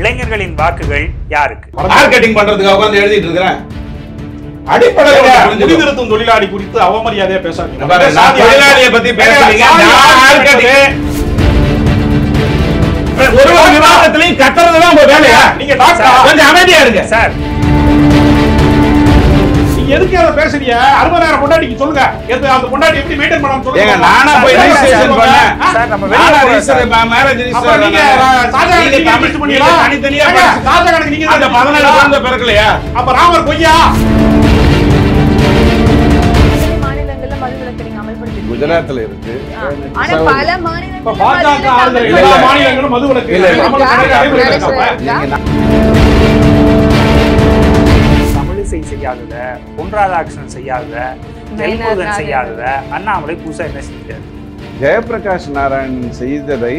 இளைஞர்களின் வாக்குகள் யாருக்கு? மார்க்கெட்டிங் பண்றதுக்கு உட்கார்ந்து எழுதிட்டு இருக்கிறேன். அடிப்படை முடிதிருத்தும் தொழிலாளி குறித்து அவமரியாதையா பேசாதீங்க. தொழிலாளியை பத்தி பேசுறீங்க. ஒரு விவாதத்திலையும் கத்துறதுதான் உங்க வேலையா? நீங்க டாக்டரா கொஞ்சம் அமைதியா இருங்க. சார் எதுக்கு அதை பேசுறீங்க? அறுபதாயிரம் பொண்டாட்டிக்கு சொல்லுங்க. எது அந்த பொண்டாட்டி எப்படி மெயின்டைன் பண்ணணும் ஏங்க சொல்லுங்க நானா போய் ரெஜிஸ்ட்ரேஷன் பண்ணேன். சார், நம்ம வெளிய register அப்புறம் நீங்க. ஷாஜகானுக்கு நீங்க நீங்க பண்ணீங்களா? தனித்தனியா நீங்க அந்த register பதினாலு பண்ணீங்களா? குழந்தை பிறக்கலையா அப்ப ராமர் பொய்யா. குஜராத்ல இருக்கு. பல. மாநிலங்களும் மது விலக்கு தமிழிசை செய்யாதத பொன் ராதாகிருஷ்ணன் செய்யாதத தெல்முருகன் செய்யாதத அண்ணாமலை புதுசா என்ன செஞ்சாரு? ஜெயபிரகாஷ் நாராயணன் செய்ததை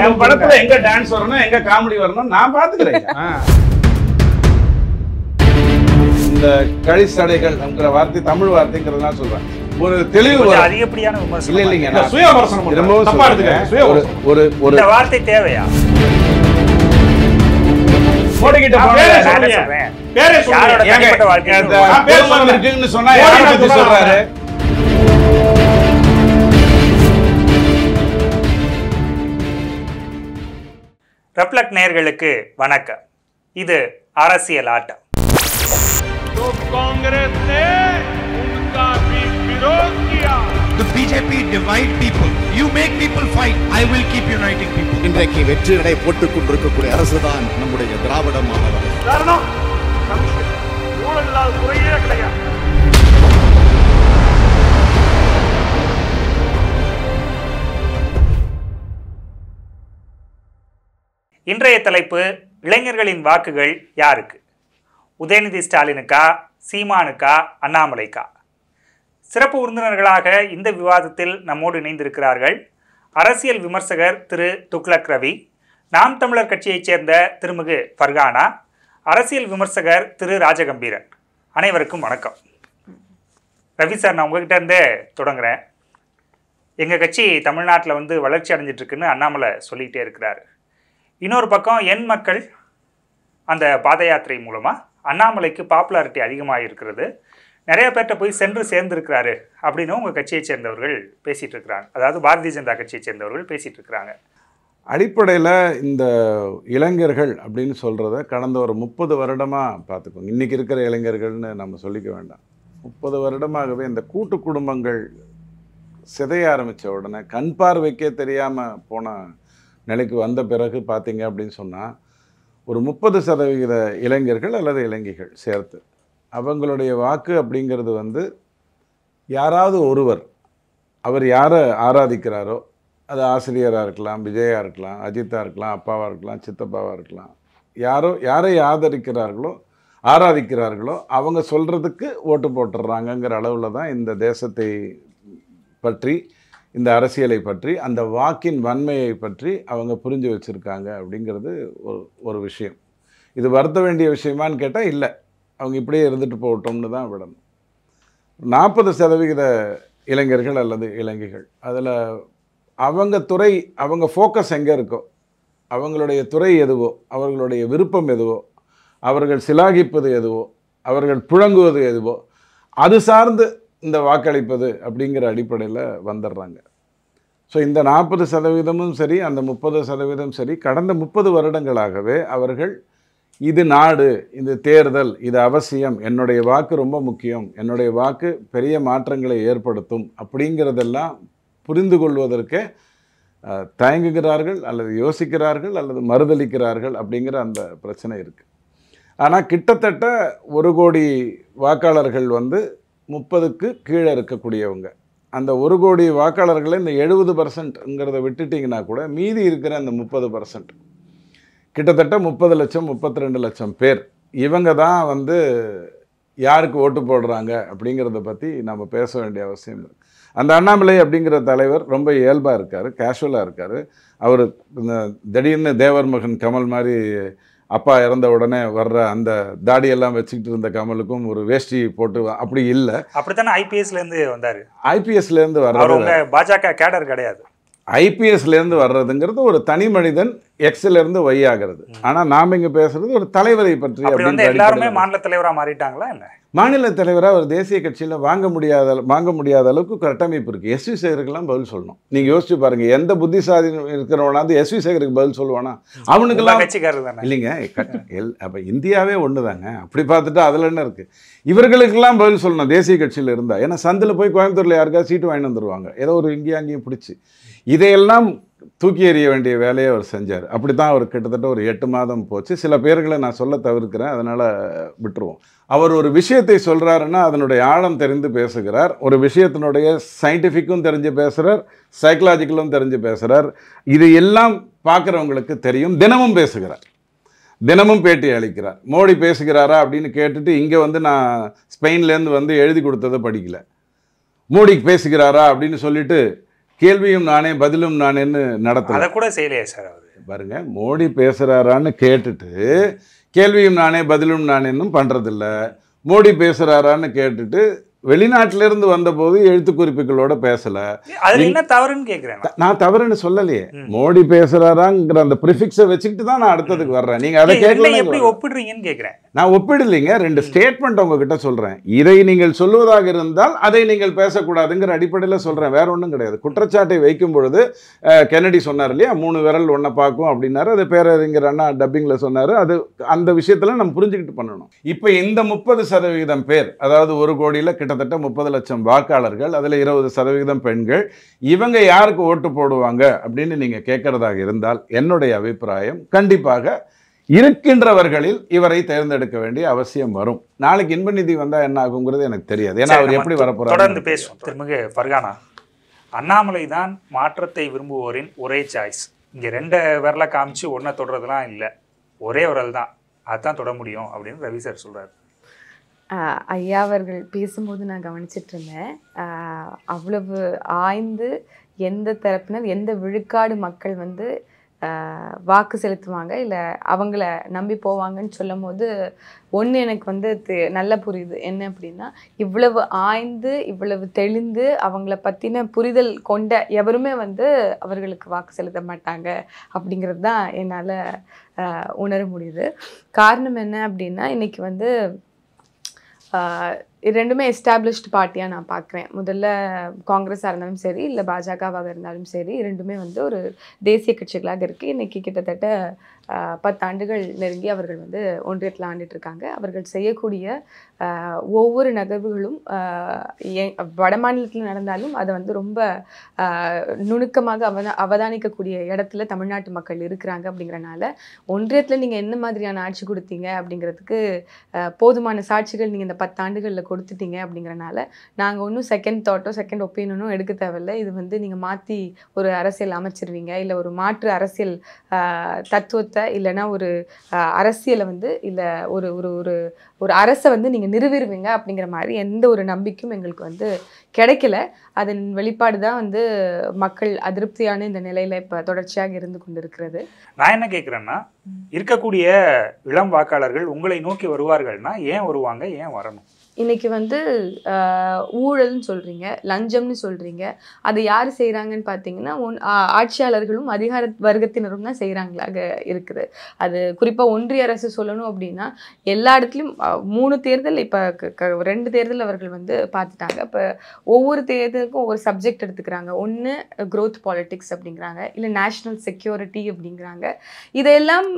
என் படத்துல எங்க டான்ஸ் வரணும் எங்க காமெடி வரணும் நான் பாத்துக்கிறேன். இந்த கழிசடைகள்ங்கிற வார்த்தை தமிழ் வார்த்தைங்கிறதுனால சொல்றேன். ஒரு தெளிவு. அதிகப்படியான இல்ல விமர்சனம் இல்லைங்க இல்ல, நான் சுய விமர்சனம் ஒரு. ஒரு ஒரு இந்த வார்த்தை தேவையா? சொல்லுங்க. இருக்குன்னு சொன்னா மோடி யாரை நான் பத்தி சொல்லல. சொல்றாரு? ரெப்லக் நேயர்களுக்கு வணக்கம். இது அரசியல் ஆட்டம். तो The BJP divide people. You make people fight. I will keep uniting people. இன்றைக்கு வெற்றிகளை போட்டுக் கொண்டிருக்கக்கூடிய அரசுதான் நம்முடைய திராவிட மாணவர் காரணம் இன்றைய தலைப்பு இளைஞர்களின் வாக்குகள் யாருக்கு உதயநிதி ஸ்டாலினுக்கா சீமானுக்கா அண்ணாமலைக்கா சிறப்பு விருந்தினர்களாக இந்த விவாதத்தில் நம்மோடு இணைந்திருக்கிறார்கள். அரசியல் விமர்சகர் திரு துக்லக் ரவி நாம் தமிழர் கட்சியைச் சேர்ந்த திருமிகு ஃபர்கானா அரசியல் விமர்சகர் திரு ராஜகம்பீரன். அனைவருக்கும் வணக்கம். ரவி சார் நான் உங்ககிட்ட இருந்தே தொடங்குறேன். எங்கள் கட்சி தமிழ்நாட்டில் வந்து வளர்ச்சி அடைஞ்சிட்ருக்குன்னு அண்ணாமலை சொல்லிகிட்டே இருக்கிறார். இன்னொரு பக்கம் என் மக்கள் அந்த பாத யாத்திரை மூலமாக அண்ணாமலைக்கு பாப்புலாரிட்டி அதிகமாக இருக்கிறது நிறைய பேர்கிட்ட போய் சென்று சேர்ந்திருக்கிறாரு அப்படின்னு உங்கள் கட்சியைச் சேர்ந்தவர்கள் பேசிகிட்டு இருக்கிறாங்க. அதாவது பாரதிய ஜனதா கட்சியைச் சேர்ந்தவர்கள் பேசிகிட்டு இருக்கிறாங்க. அடிப்படையில் இந்த இளைஞர்கள் அப்படின்னு சொல்கிறத கடந்த ஒரு முப்பது வருடமாக பார்த்துக்கோங்க. இன்றைக்கி இருக்கிற இளைஞர்கள்னு நம்ம சொல்லிக்க வேண்டாம். முப்பது வருடமாகவே இந்த கூட்டு குடும்பங்கள் சிதைய ஆரம்பித்த உடனே கண் பார்வைக்கே தெரியாமல் போன நிலைக்கு வந்த பிறகு பார்த்தீங்க அப்படின்னு சொன்னால் ஒரு முப்பது சதவிகித இளைஞர்கள் அல்லது இளைஞர்கள் சேர்த்து அவங்களுடைய வாக்கு அப்படிங்கிறது வந்து யாராவது ஒருவர் அவர் யாரை ஆராதிக்கிறாரோ அது ஆசிரியராக இருக்கலாம் விஜயாக இருக்கலாம் அஜித்தாக இருக்கலாம் அப்பாவாக இருக்கலாம் சித்தப்பாவாக இருக்கலாம் யாரோ யாரை ஆதரிக்கிறார்களோ ஆராதிக்கிறார்களோ அவங்க சொல்கிறதுக்கு ஓட்டு போட்டுடுறாங்கங்கிற அளவில் தான் இந்த தேசத்தை பற்றி இந்த அரசியலை பற்றி அந்த வாக்கின் வன்மையை பற்றி அவங்க புரிஞ்சு வச்சுருக்காங்க அப்படிங்கிறது ஒரு ஒரு விஷயம். இது வருத்த வேண்டிய விஷயமான்னு கேட்டால் இல்லை. அவங்க இப்படியே இருந்துட்டு போகட்டும்னு தான் விடணும். நாற்பது சதவிகித இளைஞர்கள் அல்லது இளைஞர்கள் அதில் அவங்க துறை அவங்க ஃபோக்கஸ் எங்கே இருக்கோ அவங்களுடைய துறை எதுவோ அவர்களுடைய விருப்பம் எதுவோ அவர்கள் சிலாகிப்பது எதுவோ அவர்கள் புழங்குவது எதுவோ அது சார்ந்து இந்த வாக்களிப்பது அப்படிங்கிற அடிப்படையில் வந்துடுறாங்க. ஸோ இந்த நாற்பது சதவீதமும் சரி அந்த முப்பது சதவீதம் சரி கடந்த முப்பது வருடங்களாகவே அவர்கள் இது நாடு இது தேர்தல் இது அவசியம். என்னுடைய வாக்கு ரொம்ப முக்கியம். என்னுடைய வாக்கு பெரிய மாற்றங்களை ஏற்படுத்தும் அப்படிங்கிறதெல்லாம் புரிந்து கொள்வதற்கே தயங்குகிறார்கள் அல்லது யோசிக்கிறார்கள் அல்லது மறுதளிக்கிறார்கள் அப்படிங்கிற அந்த பிரச்சனை இருக்குது ஆனால் கிட்டத்தட்ட ஒரு கோடி வாக்காளர்கள் வந்து முப்பதுக்கு கீழே இருக்கக்கூடியவங்க. அந்த ஒரு கோடி வாக்காளர்களை இந்த எழுபது பர்சன்ட்ங்கிறத விட்டுட்டிங்கன்னா கூட மீதி இருக்கிற அந்த முப்பது பர்சன்ட் கிட்டத்தட்ட முப்பது லட்சம் முப்பத்தி ரெண்டு லட்சம் பேர். இவங்க தான் வந்து யாருக்கு ஓட்டு போடுறாங்க அப்படிங்கிறத பற்றி நம்ம பேச வேண்டிய அவசியம் இருக்கு அந்த அண்ணாமலை அப்படிங்கிற தலைவர் ரொம்ப இயல்பாக இருக்கார் கேஷுவலாக இருக்கார். அவர் இந்த திடீர்னு தேவர் மகன் கமல் மாதிரி அப்பா இறந்த உடனே வர்ற அந்த தாடியெல்லாம் வச்சுக்கிட்டு இருந்த கமலுக்கும் ஒரு வேஷ்டி போட்டு அப்படி இல்லை. அப்படித்தானே ஐபிஎஸ்ல இருந்து வந்தாரு? ஐபிஎஸ்லேருந்து உங்க பாஜக கேடர் கிடையாது. ஐபிஎஸ்லேருந்து வர்றதுங்கிறது ஒரு தனி மனிதன் எக்ஸ்ல இருந்து ஒய் ஆகிறது ஆனால் நாம் இங்கே பேசுறது ஒரு தலைவரை பற்றி எல்லாருமே மாநில தலைவரா மாறிட்டாங்களா என்ன? மாநில தலைவராக ஒரு தேசிய கட்சியில் வாங்க முடியாத வாங்க முடியாத அளவுக்கு கட்டமைப்பு இருக்குது எஸ்வி சேகருக்கெல்லாம் பதில் சொல்லணும். நீங்கள் யோசிச்சு பாருங்க எந்த புத்திசாலி இருக்கிறவனாவது எஸ்வி சேகருக்கு பதில் சொல்லுவானா? அவனுக்கெல்லாம் இல்லைங்க எல் அப்போ இந்தியாவே ஒன்று தாங்க அப்படி பார்த்துட்டு அதில் என்ன இருக்குது இவர்களுக்கெல்லாம் பதில் சொல்லணும் தேசிய கட்சியில் இருந்தால் ஏன்னா சந்தில் போய் கோயம்புத்தூரில் யாருக்காவது சீட்டு வாங்கிட்டு வந்துருவாங்க. ஏதோ ஒரு இங்கேயும் அங்கேயும் பிடிச்சி. இதையெல்லாம் தூக்கி எறிய வேண்டிய வேலையை அவர் செஞ்சார். அப்படி தான் அவர் கிட்டத்தட்ட ஒரு எட்டு மாதம் போச்சு. சில பேர்களை நான் சொல்ல தவிர்க்கிறேன். அதனால் விட்டுருவோம். அவர் ஒரு விஷயத்தை சொல்கிறாருன்னா அதனுடைய ஆழம் தெரிந்து பேசுகிறார். ஒரு விஷயத்தினுடைய சயின்டிஃபிக்கும் தெரிஞ்சு பேசுகிறார் சைக்கலாஜிக்கலும் தெரிஞ்சு பேசுகிறார் இது எல்லாம் பார்க்குறவங்களுக்கு தெரியும். தினமும் பேசுகிறார். தினமும் பேட்டி அளிக்கிறார். மோடி பேசுகிறாரா அப்படின்னு கேட்டுட்டு இங்கே வந்து நான் ஸ்பெயின்லேருந்து வந்து எழுதி கொடுத்ததை படிக்கல. மோடிக்கு பேசுகிறாரா அப்படின்னு சொல்லிட்டு கேள்வியும் நானே பதிலும் நானேன்னு நடத்தல. அதை கூட செய்யலையே சார் அவரு. பாருங்க மோடி பேசுகிறாரான்னு கேட்டுட்டு கேள்வியும் நானே பதிலும் நானேன்னும் பண்ணுறதில்ல மோடி பேசுகிறாரான்னு கேட்டுட்டு வெளிநாட்டிலிருந்து வந்தபோது எழுத்து குறிப்புகளோட பேசலை. என்ன தவறுன்னு நான். தவறுன்னு சொல்லலையே. மோடி பேசுறாராங்கிற அந்த ப்ரிஃபிக்ஸை வச்சுக்கிட்டு தான் நான் அடுத்ததுக்கு வர்றேன். நீங்க அதை ரெண்டையும் எப்படி கேட்கல ஒப்பிடுறீங்கன்னு கேக்குறேன். நான் ஒப்பிடலைங்க. ரெண்டு ஸ்டேட்மெண்ட் உங்ககிட்ட சொல்றேன். இதை நீங்கள் சொல்லுவதாக இருந்தால் அதை நீங்கள் பேசக்கூடாதுங்கிற அடிப்படையில் சொல்றேன். வேற ஒன்றும் கிடையாது. குற்றச்சாட்டை வைக்கும் பொழுது அஹ், கென்னடி சொன்னார் இல்லையா? மூணு விரல் ஒன்றை பார்க்கும் அப்படின்னாரு. அது பேரறிஞர் அண்ணா டப்பிங்கில் சொன்னார். அது அந்த விஷயத்தில் நம்ம புரிஞ்சுக்கிட்டு பண்ணணும். இப்போ இந்த முப்பது சதவிகிதம் பேர் அதாவது ஒரு கோடியில் கிட்டத்தட்ட முப்பது லட்சம் வாக்காளர்கள் அதில் இருபது சதவிகிதம் பெண்கள். இவங்க யாருக்கு ஓட்டு போடுவாங்க அப்படின்னு நீங்கள் கேட்கறதாக இருந்தால் என்னுடைய அபிப்பிராயம் கண்டிப்பாக இருக்கின்றவர்களில் இவரை தேர்ந்தெடுக்க வேண்டிய அவசியம் வரும். நாளைக்கு இன்ப நிதி வந்தா என்ன ஆகுங்கிறது எனக்கு தெரியாது. ஏன்னா அவர் எப்படி வரப்போறாரு தொடர்ந்து பேசுவோம். திருமிகு ஃபர்கானா. அண்ணாமலை தான் மாற்றத்தை விரும்புவோரின் ஒரே சாய்ஸ் இங்க ரெண்டு விரல காமிச்சு ஒன்றை தொடுறதுலாம் இல்லை. ஒரே விரல் தான். அதான் தொட முடியும் அப்படின்னு ரவி சார் சொல்றாரு. ஆஹ் ஐயா அவர்கள் பேசும்போது நான் கவனிச்சிட்டு இருந்தேன் அவ்வளவு ஆய்ந்து எந்த தரப்பினர் எந்த விழுக்காடு மக்கள் வந்து வாக்கு செலுத்துவாங்க இல்லை அவங்கள நம்பி போவாங்கன்னு சொல்லும் போது ஒன்று எனக்கு வந்து தெ- நல்லா புரியுது. என்ன அப்படின்னா இவ்வளவு ஆய்ந்து இவ்வளவு தெளிந்து அவங்கள பற்றின புரிதல் கொண்ட எவருமே வந்து அவர்களுக்கு வாக்கு செலுத்த மாட்டாங்க அப்படிங்கிறது தான் என்னால் உணர முடியுது. காரணம் என்ன அப்படின்னா இன்றைக்கி வந்து uh, இது ரெண்டுமே எஸ்டாப்ளிஷ்டு பார்ட்டியாக நான் பார்க்குறேன். முதல்ல காங்கிரஸாக இருந்தாலும் சரி இல்லை பாஜகவாக இருந்தாலும் சரி ரெண்டுமே வந்து ஒரு தேசிய கட்சிகளாக இருக்குது இன்றைக்கி கிட்டத்தட்ட பத்தாண்டுகள் நெருங்கி அவர்கள் வந்து ஒன்றியத்தில் ஆண்டுட்டு இருக்காங்க அவர்கள் செய்யக்கூடிய ஒவ்வொரு நகர்வுகளும் வட மாநிலத்தில் நடந்தாலும் அதை வந்து ரொம்ப நுணுக்கமாக அவதா அவதானிக்கக்கூடிய இடத்துல தமிழ்நாட்டு மக்கள் இருக்கிறாங்க அப்படிங்கிறனால ஒன்றியத்தில் நீங்கள் என்ன மாதிரியான ஆட்சி கொடுத்தீங்க அப்படிங்கிறதுக்கு போதுமான சாட்சிகள் நீங்கள் இந்த பத்தாண்டுகளில் கொடுத்துட்டீங்க அப்படிங்கிறனால நாங்கள் ஒன்றும் செகண்ட் தாட்டோ செகண்ட் ஒப்பீனியனோ எடுக்க தேவையில்லை. இது வந்து நீங்கள் மாற்றி ஒரு அரசியல் அமைச்சிருவீங்க. இல்லை ஒரு மாற்று அரசியல் தத்துவத்தை இல்லைன்னா ஒரு அரசியலை வந்து இல்லை ஒரு ஒரு ஒரு ஒரு அரசை வந்து நீங்கள் நிறுவிடுவீங்க அப்படிங்கிற மாதிரி எந்த ஒரு நம்பிக்கையும் எங்களுக்கு வந்து கிடைக்கல. அதன் வெளிப்பாடு தான் வந்து மக்கள் அதிருப்தியான இந்த நிலையில் இப்போ தொடர்ச்சியாக இருந்து கொண்டிருக்கிறது. நான் என்ன கேட்குறேன்னா இருக்கக்கூடிய இளம் வாக்காளர்கள் உங்களை நோக்கி வருவார்கள்னா ஏன் வருவாங்க? ஏன் வரணும்? இன்னைக்கு வந்து ஊழல்னு சொல்கிறீங்க லஞ்சம்னு சொல்கிறீங்க அதை யார் செய்கிறாங்கன்னு பார்த்தீங்கன்னா ஒன் ஆட்சியாளர்களும் அதிகார வர்க்கத்தினரும் தான் செய்கிறாங்களாக இருக்குது. அது குறிப்பாக ஒன்றிய அரசு சொல்லணும் அப்படின்னா எல்லா இடத்துலையும் மூணு தேர்தல் இப்போ ரெண்டு தேர்தல் அவர்கள் வந்து பார்த்துட்டாங்க இப்போ ஒவ்வொரு தேர்தலுக்கும் ஒவ்வொரு சப்ஜெக்ட் எடுத்துக்கிறாங்க. ஒன்று க்ரோத் பாலிட்டிக்ஸ் அப்படிங்கிறாங்க. இல்லை நேஷ்னல் செக்யூரிட்டி அப்படிங்கிறாங்க. இதெல்லாம்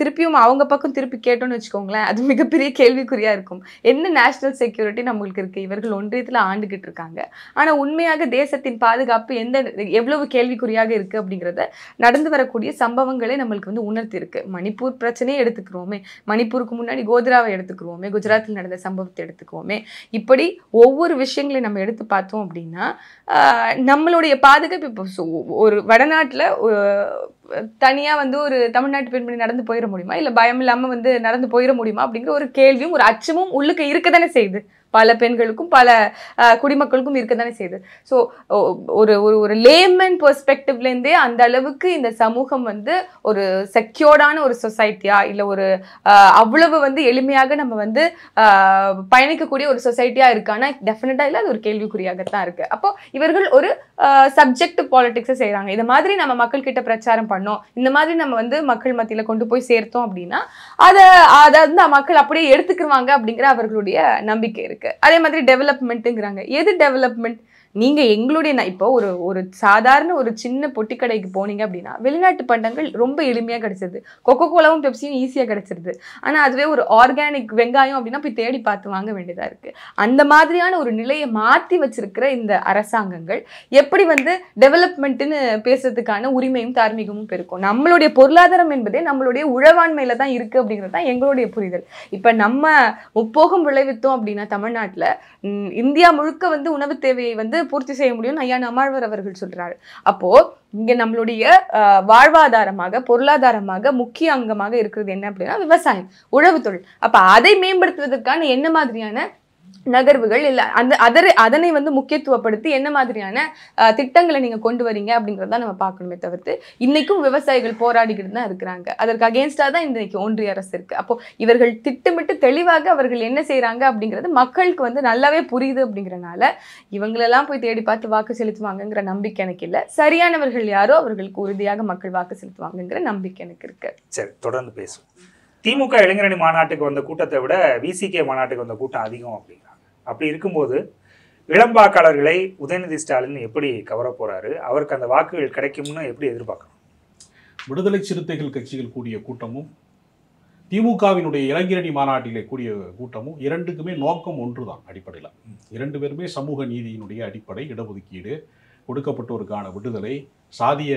திருப்பியும் அவங்க பக்கம் திருப்பி கேட்டோம்னு வச்சுக்கோங்களேன் அது மிகப்பெரிய கேள்விக்குறியாக இருக்கும். என்ன நேஷனல் செக்யூரிட்டி நம்மளுக்கு இருக்குது இவர்கள் ஒன்றியத்தில் ஆண்டுகிட்டு இருக்காங்க. ஆனால் உண்மையாக தேசத்தின் பாதுகாப்பு எந்த எவ்வளவு கேள்விக்குறியாக இருக்கு அப்படிங்கிறத நடந்து வரக்கூடிய சம்பவங்களே நம்மளுக்கு வந்து உணர்த்திருக்கு மணிப்பூர் பிரச்சனையே எடுத்துக்கிறோமே. மணிப்பூருக்கு முன்னாடி கோத்ராவை எடுத்துக்கிறோமே. குஜராத்தில் நடந்த சம்பவத்தை எடுத்துக்குவோமே இப்படி ஒவ்வொரு விஷயங்களையும் நம்ம எடுத்து பார்த்தோம் அப்படின்னா நம்மளுடைய பாதுகாப்பு இப்போ ஒரு வடநாட்டில் தனியாக வந்து ஒரு தமிழ்நாட்டு பெண்மணி நடந்து போயிட முடியுமா? இல்லை பயம் இல்லாமல் வந்து நடந்து போயிட முடியுமா? அப்படிங்கிற ஒரு கேள்வியும் ஒரு அச்சமும் உள்ளுக்கு இருக்க தானே செய்யுது. பல பெண்களுக்கும் பல குடிமக்களுக்கும் இருக்க தானே செய்யுது ஸோ ஒரு ஒரு ஒரு லேமன் பெர்ஸ்பெக்டிவ்லேருந்தே அந்த அளவுக்கு இந்த சமூகம் வந்து ஒரு செக்யூர்டான ஒரு சொசைட்டியா இல்லை ஒரு அவ்வளவு வந்து எளிமையாக நம்ம வந்து பயணிக்கக்கூடிய ஒரு சொசைட்டியாக இருக்கானா டெஃபினட்டாக இல்லை அது ஒரு கேள்விக்குறியாகத்தான் இருக்குது அப்போ இவர்கள் ஒரு சப்ஜெக்ட் பாலிடிக்ஸை செய்கிறாங்க இந்த மாதிரி நம்ம மக்கள் கிட்ட பிரச்சாரம் பண்ணோம் இந்த மாதிரி நம்ம வந்து மக்கள் மத்தியில் கொண்டு போய் சேர்த்தோம் அப்படின்னா அதை அதை வந்து மக்கள் அப்படியே எடுத்துக்கிருவாங்க அப்படிங்கிற அவர்களுடைய நம்பிக்கை இருக்குது இருக்கு. அதே மாதிரி டெவலப்மெண்ட்டுங்கிறாங்க எது டெவலப்மெண்ட் நீங்க எங்களுடைய நான் இப்போ ஒரு ஒரு சாதாரண ஒரு சின்ன பொட்டி கடைக்கு போனீங்க அப்படின்னா வெளிநாட்டு பண்டங்கள் ரொம்ப எளிமையா கிடைச்சிருது. கொக்கோ கோலாவும் பெப்சியும் ஈஸியா கிடைச்சிருது. ஆனா அதுவே ஒரு ஆர்கானிக் வெங்காயம் அப்படின்னா போய் தேடி பார்த்து வாங்க வேண்டியதா இருக்கு. அந்த மாதிரியான ஒரு நிலையை மாத்தி வச்சிருக்கிற இந்த அரசாங்கங்கள் எப்படி வந்து டெவலப்மெண்ட்டுன்னு பேசுறதுக்கான உரிமையும் தார்மீகமும் பெருக்கும். நம்மளுடைய பொருளாதாரம் என்பதே நம்மளுடைய உழவாண்மையில தான் இருக்கு அப்படிங்கிறது தான் எங்களுடைய புரிதல். இப்ப நம்ம முப்போகம் விளைவித்தோம் அப்படின்னா தமிழ்நாட்டுல இந்தியா முழுக்க வந்து உணவு தேவையை வந்து பூர்த்தி செய்ய முடியும்னு ஐயா நம்மாழ்வர் அவர்கள் சொல்றாரு. அப்போ இங்க நம்மளுடைய வாழ்வாதாரமாக பொருளாதாரமாக முக்கிய அங்கமாக இருக்கிறது என்ன அப்படின்னா விவசாயம் உழவு தொழில். அப்ப அதை மேம்படுத்துவதற்கான என்ன மாதிரியான நகர்வுகள் இல்லை அந்த அதரை அதனை வந்து முக்கியத்துவப்படுத்தி என்ன மாதிரியான திட்டங்களை நீங்கள் கொண்டு வரீங்க அப்படிங்கறத நம்ம பார்க்கணுமே தவிர்த்து இன்றைக்கும் விவசாயிகள் போராடிக்கிட்டு தான் இருக்கிறாங்க. அதற்கு அகேன்ஸ்டாக தான் இன்றைக்கு ஒன்றிய அரசு இருக்குது அப்போது இவர்கள் திட்டமிட்டு தெளிவாக அவர்கள் என்ன செய்கிறாங்க அப்படிங்கிறது மக்களுக்கு வந்து நல்லாவே புரியுது அப்படிங்கிறனால இவங்களெல்லாம் போய் தேடி பார்த்து வாக்கு செலுத்துவாங்கங்கிற நம்பிக்கை எனக்கு இல்லை. சரியானவர்கள் யாரோ அவர்களுக்கு உறுதியாக மக்கள் வாக்கு செலுத்துவாங்கங்கிற நம்பிக்கை எனக்கு இருக்கு. சரி தொடர்ந்து பேசுவோம். திமுக இளைஞரணி மாநாட்டுக்கு வந்த கூட்டத்தை விட விசிகே மாநாட்டுக்கு வந்த கூட்டம் அதிகம் அப்படிங்கிற அப்படி இருக்கும்போது இளம்பாக்காளர்களை உதயநிதி ஸ்டாலின் எப்படி கவர போறாரு? அவருக்கு அந்த வாக்குகள் கிடைக்கும்னு எப்படி எதிர்பார்க்கணும்? விடுதலை சிறுத்தைகள் கட்சிகள் கூடிய கூட்டமும் திமுகவினுடைய இளைஞரணி மாநாட்டிலே கூடிய கூட்டமும் இரண்டுக்குமே நோக்கம் ஒன்று தான் அடிப்படையில். இரண்டு பேருமே சமூக நீதியினுடைய அடிப்படை இடஒதுக்கீடு கொடுக்கப்பட்டோருக்கான விடுதலை சாதிய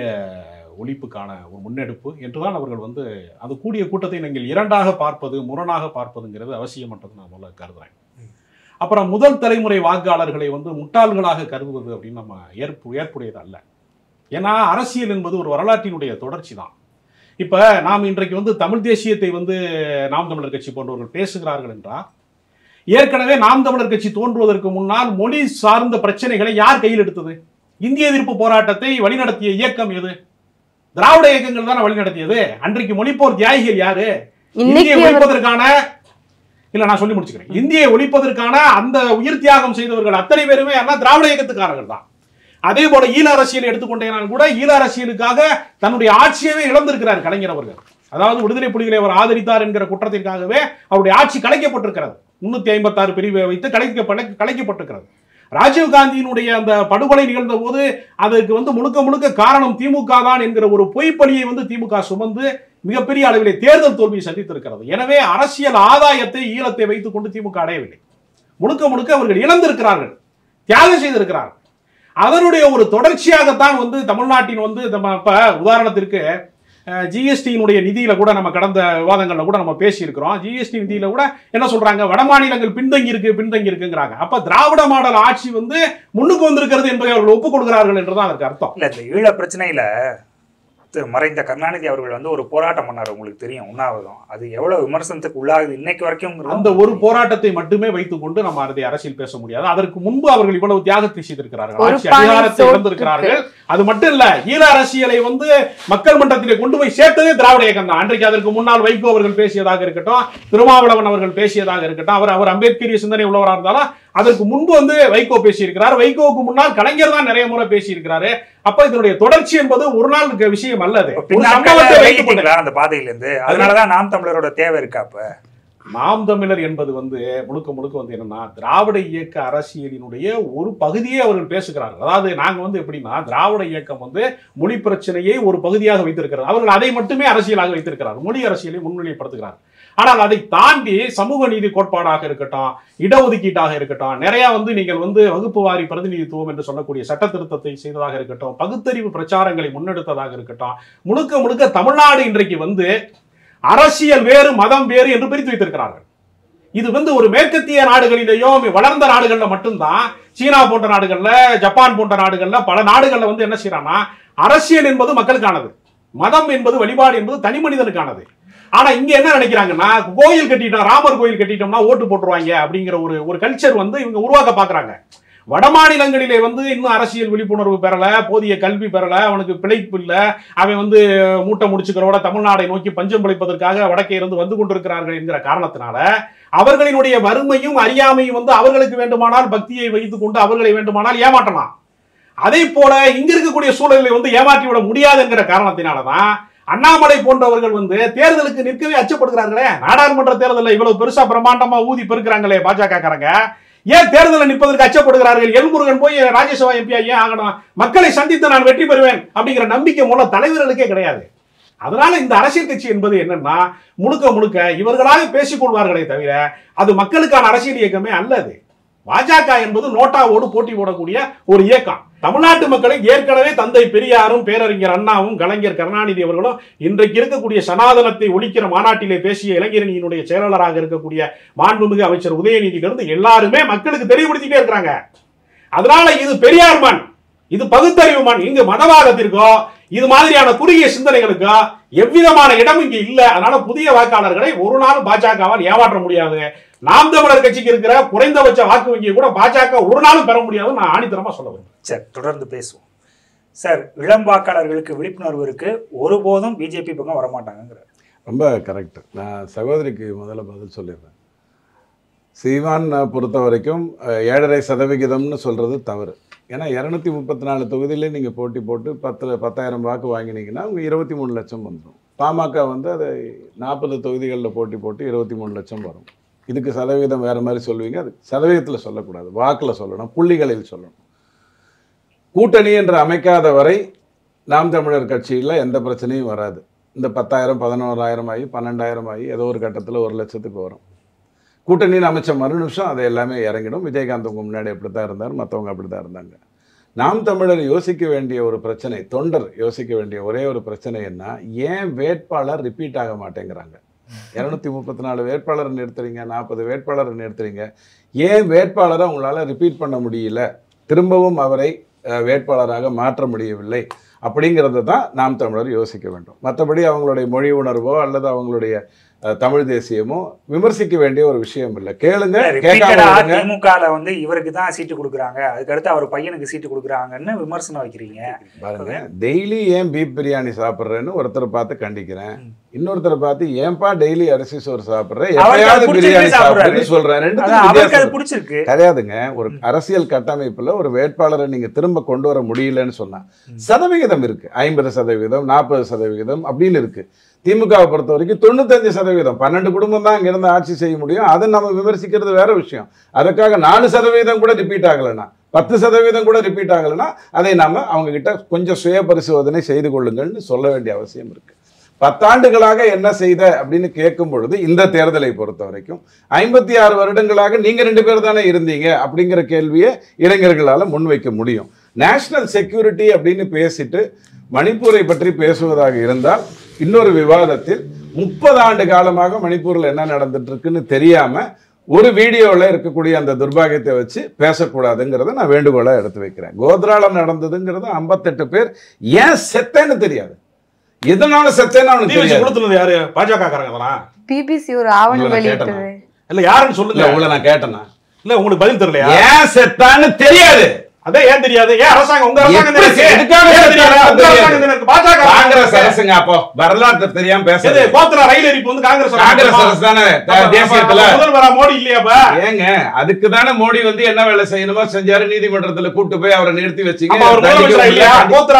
ஒழிப்புக்கான ஒரு முன்னெடுப்பு என்றுதான் அவர்கள் வந்து அந்த கூடிய கூட்டத்தை நீங்கள் இரண்டாக பார்ப்பது முரணாக பார்ப்பதுங்கிறது அவசியமற்றது நான் முதல்ல கருதுகிறேன் அப்புறம் முதல் தலைமுறை வாக்காளர்களை வந்து முட்டாள்களாக கருதுவது அப்படின்னு நம்ம ஏற்பு ஏற்புடையது அல்ல ஏன்னா அரசியல் என்பது ஒரு வரலாற்றினுடைய தொடர்ச்சி தான் இப்போ நாம் இன்றைக்கு வந்து தமிழ் தேசியத்தை வந்து நாம் தமிழர் கட்சி போன்றவர்கள் பேசுகிறார்கள் என்றால் ஏற்கனவே நாம் தமிழர் கட்சி தோன்றுவதற்கு முன்னால் மொழி சார்ந்த பிரச்சனைகளை யார் கையில் எடுத்தது? இந்திய எதிர்ப்பு போராட்டத்தை வழிநடத்திய இயக்கம் எது? திராவிட இயக்கங்கள் தானே வழிநடத்தியது. அன்றைக்கு மொழிப்போர் தியாகிகள் யாரு? இந்தியை ஒழிப்பதற்கான இல்லை நான் சொல்லி முடிச்சுக்கிறேன். இந்தியை ஒழிப்பதற்கான அந்த உயிர் தியாகம் செய்தவர்கள் அத்தனை பேருமே அண்ணா திராவிட இயக்கத்துக்காரர்கள் தான். அதே போல ஈழ அரசியல் எடுத்துக்கொண்டேனால் கூட ஈழ அரசியலுக்காக தன்னுடைய ஆட்சியவே இழந்திருக்கிறார் கலைஞர் அவர்கள். அதாவது விடுதலை புலிகளை அவர் ஆதரித்தார் என்கிற குற்றத்திற்காகவே அவருடைய ஆட்சி கலைக்கப்பட்டிருக்கிறது. முன்னூத்தி ஐம்பத்தாறு பிரிவை வைத்து கலைக்க கலைக்கப்பட்டிருக்கிறது. ராஜீவ் காந்தியினுடைய அந்த படுகொலை நிகழ்ந்த போது அதற்கு வந்து முழுக்க முழுக்க காரணம் திமுக தான் என்கிற ஒரு பொய்ப்பழியை வந்து திமுக சுமந்து மிகப்பெரிய அளவிலே தேர்தல் தோல்வியை சந்தித்திருக்கிறது. எனவே அரசியல் ஆதாயத்தை ஈழத்தை வைத்துக் கொண்டு திமுக அடையவில்லை. முழுக்க முழுக்க அவர்கள் இழந்திருக்கிறார்கள். தியாகம் செய்திருக்கிறார்கள். அதனுடைய ஒரு தொடர்ச்சியாகத்தான் வந்து தமிழ்நாட்டின் வந்து நம்ம இப்போ உதாரணத்திற்கு ஜிஎஸ்டியினுடைய நிதியில கூட நம்ம கடந்த விவாதங்களில் கூட நம்ம பேசியிருக்கிறோம். ஜிஎஸ்டி நிதியில கூட என்ன சொல்றாங்க? வட மாநிலங்கள் பின்தங்கி இருக்கு பின்தங்கி இருக்குங்கிறாங்க அப்ப திராவிட மாடல் ஆட்சி வந்து முன்னுக்கு வந்திருக்கிறது என்பதை அவர்கள் ஒப்புக்கொள்கிறார்கள் என்றுதான் அதற்கு அர்த்தம். இல்ல இந்த ஈழ பிரச்சனையில மறைந்த கருணாநிதி அவர்கள் வந்து ஒரு போராட்டம் பண்ணார் உங்களுக்கு தெரியும் உண்ணாவிரதம். அது எவ்வளவு விமர்சனத்துக்கு உள்ளாகுது இன்னைக்கு வரைக்கும் அந்த ஒரு போராட்டத்தை மட்டுமே வைத்துக் கொண்டு நம்ம அதை அரசியல் பேச முடியாது. அதற்கு முன்பு அவர்கள் இவ்வளவு தியாகத்தை செய்திருக்கிறார்கள். ஆட்சி அதிகாரத்தை. இழந்திருக்கிறார்கள். அது மட்டும் இல்ல ஈழ அரசியலை வந்து மக்கள் மன்றத்திலே கொண்டு போய் சேர்த்ததே திராவிட இயக்கம் தான் அன்றைக்கு அதற்கு முன்னால் வைகோ அவர்கள் பேசியதாக இருக்கட்டும் திருமாவளவன் அவர்கள் பேசியதாக இருக்கட்டும் அவர் அவர் அம்பேத்கரிய சிந்தனை உள்ளவராக இருந்தாலும் அதற்கு முன்பு வந்து வைகோ பேசியிருக்கிறார். வைகோவுக்கு முன்னால் கலைஞர் தான் நிறைய முறை பேசியிருக்கிறாரு. அப்ப இதனுடைய தொடர்ச்சி என்பது ஒரு நாள் விஷயம் அல்ல அது. ஒரு சம்பவத்தை வைத்துக் கொண்டு பின்னாட்கள அந்த பாதையில இருந்து அதனாலதான் நாம் தமிழரோட தேவை இருக்கா அப்ப? நாம் தமிழர் என்பது வந்து முழுக்க முழுக்க வந்து என்னன்னா திராவிட இயக்க அரசியலினுடைய ஒரு பகுதியே அவர்கள் பேசுகிறார்கள். அதாவது நாங்க வந்து எப்படின்னா திராவிட இயக்கம் வந்து மொழி பிரச்சனையை ஒரு பகுதியாக வைத்திருக்கிறது. அவர்கள் அதை மட்டுமே அரசியலாக வைத்திருக்கிறார் மொழி அரசியலை முன்னிலைப்படுத்துகிறார் ஆனால் அதை தாண்டி சமூக நீதி கோட்பாடாக இருக்கட்டும் இடஒதுக்கீட்டாக இருக்கட்டும் நிறைய வந்து நீங்கள் வந்து வகுப்பு வாரி பிரதிநிதித்துவம் என்று சொல்லக்கூடிய சட்ட திருத்தத்தை செய்ததாக இருக்கட்டும் பகுத்தறிவு பிரச்சாரங்களை முன்னெடுத்ததாக இருக்கட்டும் முழுக்க முழுக்க தமிழ்நாடு இன்றைக்கு வந்து அரசியல் வேறு மதம் வேறு என்று பிரித்து வைத்திருக்கிறார்கள். இது வந்து ஒரு மேற்கத்திய நாடுகளிலேயோ வளர்ந்த நாடுகளில் மட்டும்தான் சீனா போன்ற நாடுகளில் ஜப்பான் போன்ற நாடுகளில் பல நாடுகளில் வந்து என்ன செய்யறாங்கன்னா அரசியல் என்பது மக்களுக்கானது மதம் என்பது வழிபாடு என்பது தனி மனிதனுக்கானது. ஆனா இங்க என்ன நினைக்கிறாங்கன்னா கோயில் கட்டிட்டோம் ராமர் கோயில் கட்டிட்டோம்னா ஓட்டு போட்டுருவாங்க அப்படிங்கிற ஒரு ஒரு கல்ச்சர் வந்து இவங்க உருவாக்க பாக்குறாங்க. வட மாநிலங்களிலே வந்து இன்னும் அரசியல் விழிப்புணர்வு பெறல போதிய கல்வி பெறல அவனுக்கு பிழைப்பு இல்லை. அவன் வந்து மூட்டை முடிச்சுக்கிறோட தமிழ்நாடை நோக்கி பஞ்சம் பிழைப்பதற்காக வடக்கே இருந்து வந்து கொண்டிருக்கிறார்கள் என்கிற காரணத்தினால அவர்களினுடைய வறுமையும் அறியாமையும் வந்து அவர்களுக்கு வேண்டுமானால் பக்தியை வைத்துக் கொண்டு அவர்களை வேண்டுமானால் ஏமாற்றலாம். அதே போல இங்க இருக்கக்கூடிய சூழலை வந்து ஏமாற்றி விட முடியாது என்கிற காரணத்தினாலதான் அண்ணாமலை போன்றவர்கள் வந்து தேர்தலுக்கு நிற்கவே அச்சப்படுகிறார்களே. நாடாளுமன்ற தேர்தலில் இவ்வளவு பெருசா பிரம்மாண்டமா ஊதி பெருக்கிறாங்களே பாஜக காரங்க ஏன் தேர்தலில் நிற்பதற்கு அச்சப்படுகிறார்கள்? எல்முருகன் போய் ராஜ்யசபா எம்பியா ஏன் ஆகணும்? மக்களை சந்தித்து நான் வெற்றி பெறுவேன் அப்படிங்கிற நம்பிக்கை மூலம் தலைவர்களுக்கே கிடையாது. அதனால இந்த அரசியல் கட்சி என்பது என்னன்னா முழுக்க முழுக்க இவர்களாக பேசிக் கொள்வார்களே தவிர அது மக்களுக்கான அரசியல் இயக்கமே அல்லது. பாஜக என்பது நோட்டாவோடு போட்டி போடக்கூடிய ஒரு இயக்கம். தமிழ்நாட்டு மக்களை ஏற்கனவே தந்தை பெரியாரும் பேரறிஞர் அண்ணாவும் கலைஞர் கருணாநிதி அவர்களும் இன்றைக்கு இருக்கக்கூடிய சனாதனத்தை ஒழிக்கிற மாநாட்டிலே பேசிய இளைஞரணியினுடைய செயலாளராக இருக்கக்கூடிய மாண்புமிகு அமைச்சர் உதயநிதியிலிருந்து எல்லாருமே மக்களுக்கு தெளிவுபடுத்திட்டே இருக்கிறாங்க. அதனால இது பெரியார் மண் இது பகுத்தறிவு மண். இங்கு மதவாதத்திற்கோ இது மாதிரியான குறுகிய சிந்தனைகளுக்கோ எவ்விதமான இடம் இங்கு இல்ல. அதனால புதிய வாக்காளர்களை ஒரு நாள் பாஜகவால் ஏமாற்ற முடியாது. நாம் தமிழர் கட்சிக்கு இருக்கிற குறைந்தபட்ச வாக்கு வங்கியை கூட பாஜக ஒரு நாளும் பெற முடியாதுன்னு நான் ஆணித்தரமா சொல்ல சார் தொடர்ந்து பேசுவோம். சார் இளம் வாக்காளர்களுக்கு விழிப்புணர்வு இருக்குது ஒருபோதும் பிஜேபி பக்கம் வரமாட்டாங்கிறார் ரொம்ப கரெக்ட். நான் சகோதரிக்கு முதல்ல பதில் சொல்லிடுறேன். சீமான் பொறுத்த வரைக்கும் ஏழரை சதவிகிதம்னு சொல்கிறது தவறு. ஏன்னா இரநூத்தி முப்பத்தி நாலு தொகுதியிலே நீங்கள் போட்டி போட்டு பத்தில் பத்தாயிரம் வாக்கு வாங்கினீங்கன்னா உங்கள் இருபத்தி மூணு லட்சம் வந்துடும் பாமக வந்து அதை நாற்பது தொகுதிகளில் போட்டி போட்டு இருபத்தி மூணு லட்சம் வரும். இதுக்கு சதவீதம் வேறு மாதிரி சொல்லுவீங்க. அது சதவீதத்தில் சொல்லக்கூடாது. வாக்கில் சொல்லணும். புள்ளிகளில் சொல்லணும். கூட்டணி என்று அமைக்காத வரை நாம் தமிழர் கட்சியில் எந்த பிரச்சனையும் வராது. இந்த பத்தாயிரம் பதினோராயிரம் ஆகி பன்னெண்டாயிரம் ஆகி ஏதோ ஒரு கட்டத்தில் ஒரு லட்சத்துக்கு வரும். கூட்டணியில் அமைச்ச மறு நிமிஷம் அது எல்லாமே இறங்கிடும். விஜயகாந்த் உங்கள் முன்னாடி அப்படி தான் இருந்தார் மற்றவங்க அப்படி தான் இருந்தாங்க. நாம் தமிழர் யோசிக்க வேண்டிய ஒரு பிரச்சனை தொண்டர் யோசிக்க வேண்டிய ஒரே ஒரு பிரச்சனை என்ன? ஏன் வேட்பாளர் ரிப்பீட் ஆக மாட்டேங்கிறாங்க? இரநூத்தி முப்பத்தி நாலு வேட்பாளர் நிறுத்துறீங்க நாற்பது வேட்பாளர் நிறுத்துறீங்க. ஏன் வேட்பாளரை உங்களால் ரிப்பீட் பண்ண முடியல? திரும்பவும் அவரை வேட்பாளராக மாற்ற முடியவில்லை. அப்படிங்கிறத தான் நாம் தமிழர் யோசிக்க வேண்டும். மற்றபடி அவங்களுடைய மொழி உணர்வோ அல்லது அவங்களுடைய தமிழ் தேசியமோ விமர்சிக்க வேண்டிய ஒரு விஷயம் இல்லை. கேளுங்க. திமுகல வந்து இவருக்கு தான் சீட்டு கொடுக்குறாங்க. அதுக்கடுத்து அவர் பையனுக்கு சீட்டு கொடுக்குறாங்கன்னு விமர்சனம் வைக்கிறீங்க. பாருங்க டெய்லி ஏன் பீப் பிரியாணி சாப்பிட்றேன்னு ஒருத்தரை பார்த்து கண்டிக்கிறேன். இன்னொருத்தரை பார்த்து ஏன்பா டெய்லி அரிசி சோறு சாப்பிட்றேன் எப்பயாவது பிரியாணி. சாப்பிட்றேன்னு சொல்றேன் இருக்கு. பிடிச்சிருக்கு. கிடையாதுங்க ஒரு அரசியல் கட்டமைப்புல ஒரு வேட்பாளரை நீங்க திரும்ப கொண்டு வர முடியலன்னு சொன்னா சதவிகிதம் இருக்கு. ஐம்பது சதவிகிதம் நாற்பது சதவிகிதம் அப்படின்னு இருக்கு. திமுகவை பொறுத்த வரைக்கும் தொண்ணூத்தஞ்சு சதவீதம் பன்னெண்டு குடும்பம் தான் இங்கிருந்து ஆட்சி செய்ய முடியும். அதை நம்ம விமர்சிக்கிறது வேற விஷயம். அதுக்காக நாலு சதவீதம் கூட ரிப்பீட் ஆகலைன்னா பத்து சதவீதம் கூட ரிப்பீட் ஆகலைன்னா அதை நாம் அவங்கக்கிட்ட கொஞ்சம் சுய பரிசோதனை செய்து கொள்ளுங்கள்னு சொல்ல வேண்டிய அவசியம் இருக்குது பத்தாண்டுகளாக என்ன செய்த அப்படின்னு கேட்கும் பொழுது இந்த தேர்தலை பொறுத்த வரைக்கும் ஐம்பத்தி ஆறு வருடங்களாக நீங்கள் ரெண்டு பேர் தானே இருந்தீங்க அப்படிங்கிற கேள்வியை இளைஞர்களால் முன்வைக்க முடியும். நேஷனல் செக்யூரிட்டி அப்படின்னு பேசிட்டு மணிப்பூரை பற்றி பேசுவதாக இருந்தால் இன்னொரு விவாதத்தில் முப்பது ஆண்டு காலமாக மணிப்பூரில் என்ன நடந்துட்டு இருக்குன்னு தெரியாம ஒரு வீடியோவில் இருக்கக்கூடிய அந்த துர்பாகியத்தை வச்சு பேசக்கூடாதுங்கிறத நான் வேண்டுகோளாக எடுத்து வைக்கிறேன். கோத்ரால நடந்ததுங்கிறது ஐம்பத்தெட்டு பேர் ஏன் செத்தேன்னு தெரியாது. எதனால செத்தேன்னு அவனுக்கு தெரியாது. யாரு? பாஜக பிபிசி ஒரு ஆவணம் வெளியிட்டது. இல்ல யாருன்னு சொல்லுங்க. உங்களை நான் கேட்டேனா? இல்ல உங்களுக்கு பதில் தெரியலையா? ஏன் செத்தான்னு தெரியாது. அதான் ஏன் தெரியாது? ஏன் அரசாங்கம் உங்க அரசாங்கம். பாஜக காங்கிரஸ் அரசுங்க அப்போ. வரலாற்று தெரியாம பேசுறது. கோத்ரா ரயில் எரிப்பு வந்து காங்கிரஸ் காங்கிரஸ் அரசு தானே த- தேசியத்துல. முதல்வரா மோடி இல்லையா அப்ப? ஏங்க அதுக்கு தானே மோடி வந்து என்ன வேலை செய்யணுமோ செஞ்சாரு நீதிமன்றத்துல கூட்டு போய் அவரை நிறுத்தி வச்சீங்க. அவர் முதலமைச்சரா இல்லையா?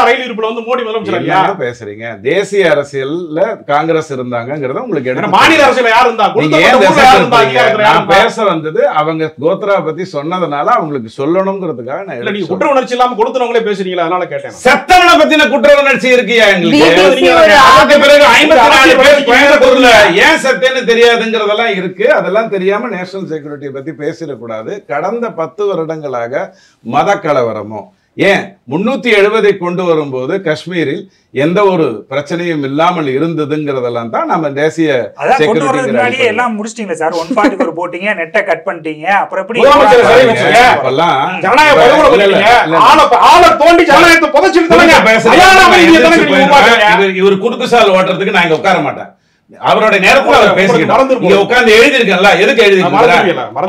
ரயில் இருப்புல வந்து மோடி முதலமைச்சரா இல்லையா? பேசுறீங்க. தேசிய அரசியல்ல காங்கிரஸ் இருந்தாங்கங்கறத உங்களுக்கு மாநில அரசுல யார் இருந்தா? நான்? பேச வந்தது அவங்க கோத்ரா பத்தி சொன்னதுனால அவங்களுக்கு சொல்லணுங்கிறதுக்காக நான் இல்ல நீங்க குற்ற உணர்ச்சி இல்லாம கொடுத்தவங்களே பேசுறீங்களா அதனால கேட்டேன் செத்தவனை பத்தின குற்ற உணர்ச்சி இருக்கியா எங்களுக்கு? பிறகு ஐம்பத்தி நாலு பேர் பத்தி கோயம்புத்தூர்ல ஏன் செத்தேன்னு தெரியாதுங்கிறதெல்லாம் இருக்கு. அதெல்லாம் தெரியாம நேஷனல் செக்யூரிட்டியை பத்தி பேசிடக்கூடாது. கடந்த பத்து வருடங்களாக மத கலவரமோ ஏன்? முன்னூத்தி எழுபதை கொண்டு வரும்போது காஷ்மீரில் எந்த ஒரு பிரச்சனையும் இல்லாமல் இருந்ததுங்கிறதெல்லாம் தான் நம்ம தேசிய. எல்லாம் முடிச்சிட்டீங்களா சார். ஒன் ஃபார்ட்டி ஒரு போட்டீங்க நெட்டை கட் பண்ணிட்டீங்க. அப்புறம் எப்படி. இவர் இவர் குறுக்கு சால் ஓட்டுறதுக்கு நான் இங்க உட்கார மாட்டேன். அவரோட நேரத்துல அவர் போகுது. உட்கார்ந்து எழுதி இருக்கேன்ல எதுக்கு எழுதி.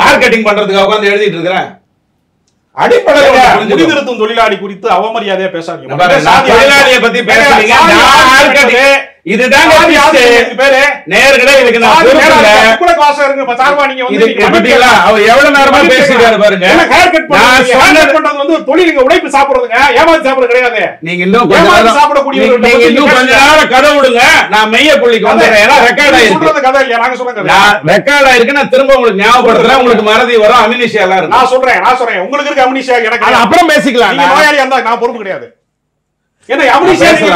மார்க்கெட்டிங் பண்றதுக்கு உட்கார்ந்து எழுதிட்டு இருக்கிறேன். அடிப்படையில தொழிலாளி குறித்து அவமரியாதையா பேசாதீங்க. இதுதாங்க பேரு. நேயர்களே இதுக்கு நான் கூட காசு இருங்க சார்பா நீங்க வந்து பாத்தீங்களா அவர் எவ்வளவு நேரமா பேசிட்டாரு பாருங்க. பண்றது? வந்து ஒரு தொழில் இங்க உழைப்பு சாப்பிடுறதுங்க. ஏமாத்தி சாப்பிடுறது கிடையாது. நீங்க இன்னும் கொஞ்ச நேரம் நீங்க- இன்னும் கொஞ்ச. நேரம் கதை விடுங்க. நான் மெய்ய புள்ளிக்கு வந்துடுறேன். ஏன்னா ரெக்கார்ட் ஆயிருக்கு சொல்றது கதை இல்லையா? நாங்க நான் ரெக்கார்ட் ஆயிருக்கு நான் திரும்ப உங்களுக்கு ஞாபகப்படுத்துறேன். உங்களுக்கு மறதி வரும். அமினிஷியா எல்லாம் நான் சொல்றேன் நான் சொல்றேன். உங்களுக்கு இருக்க அம்னிஷியா எனக்கு. அப்புறம் பேசிக்கலாம். நீங்க நோயாளியா இருந்தா நான் பொறுப்பு கிடையாது. என்ன எப்படி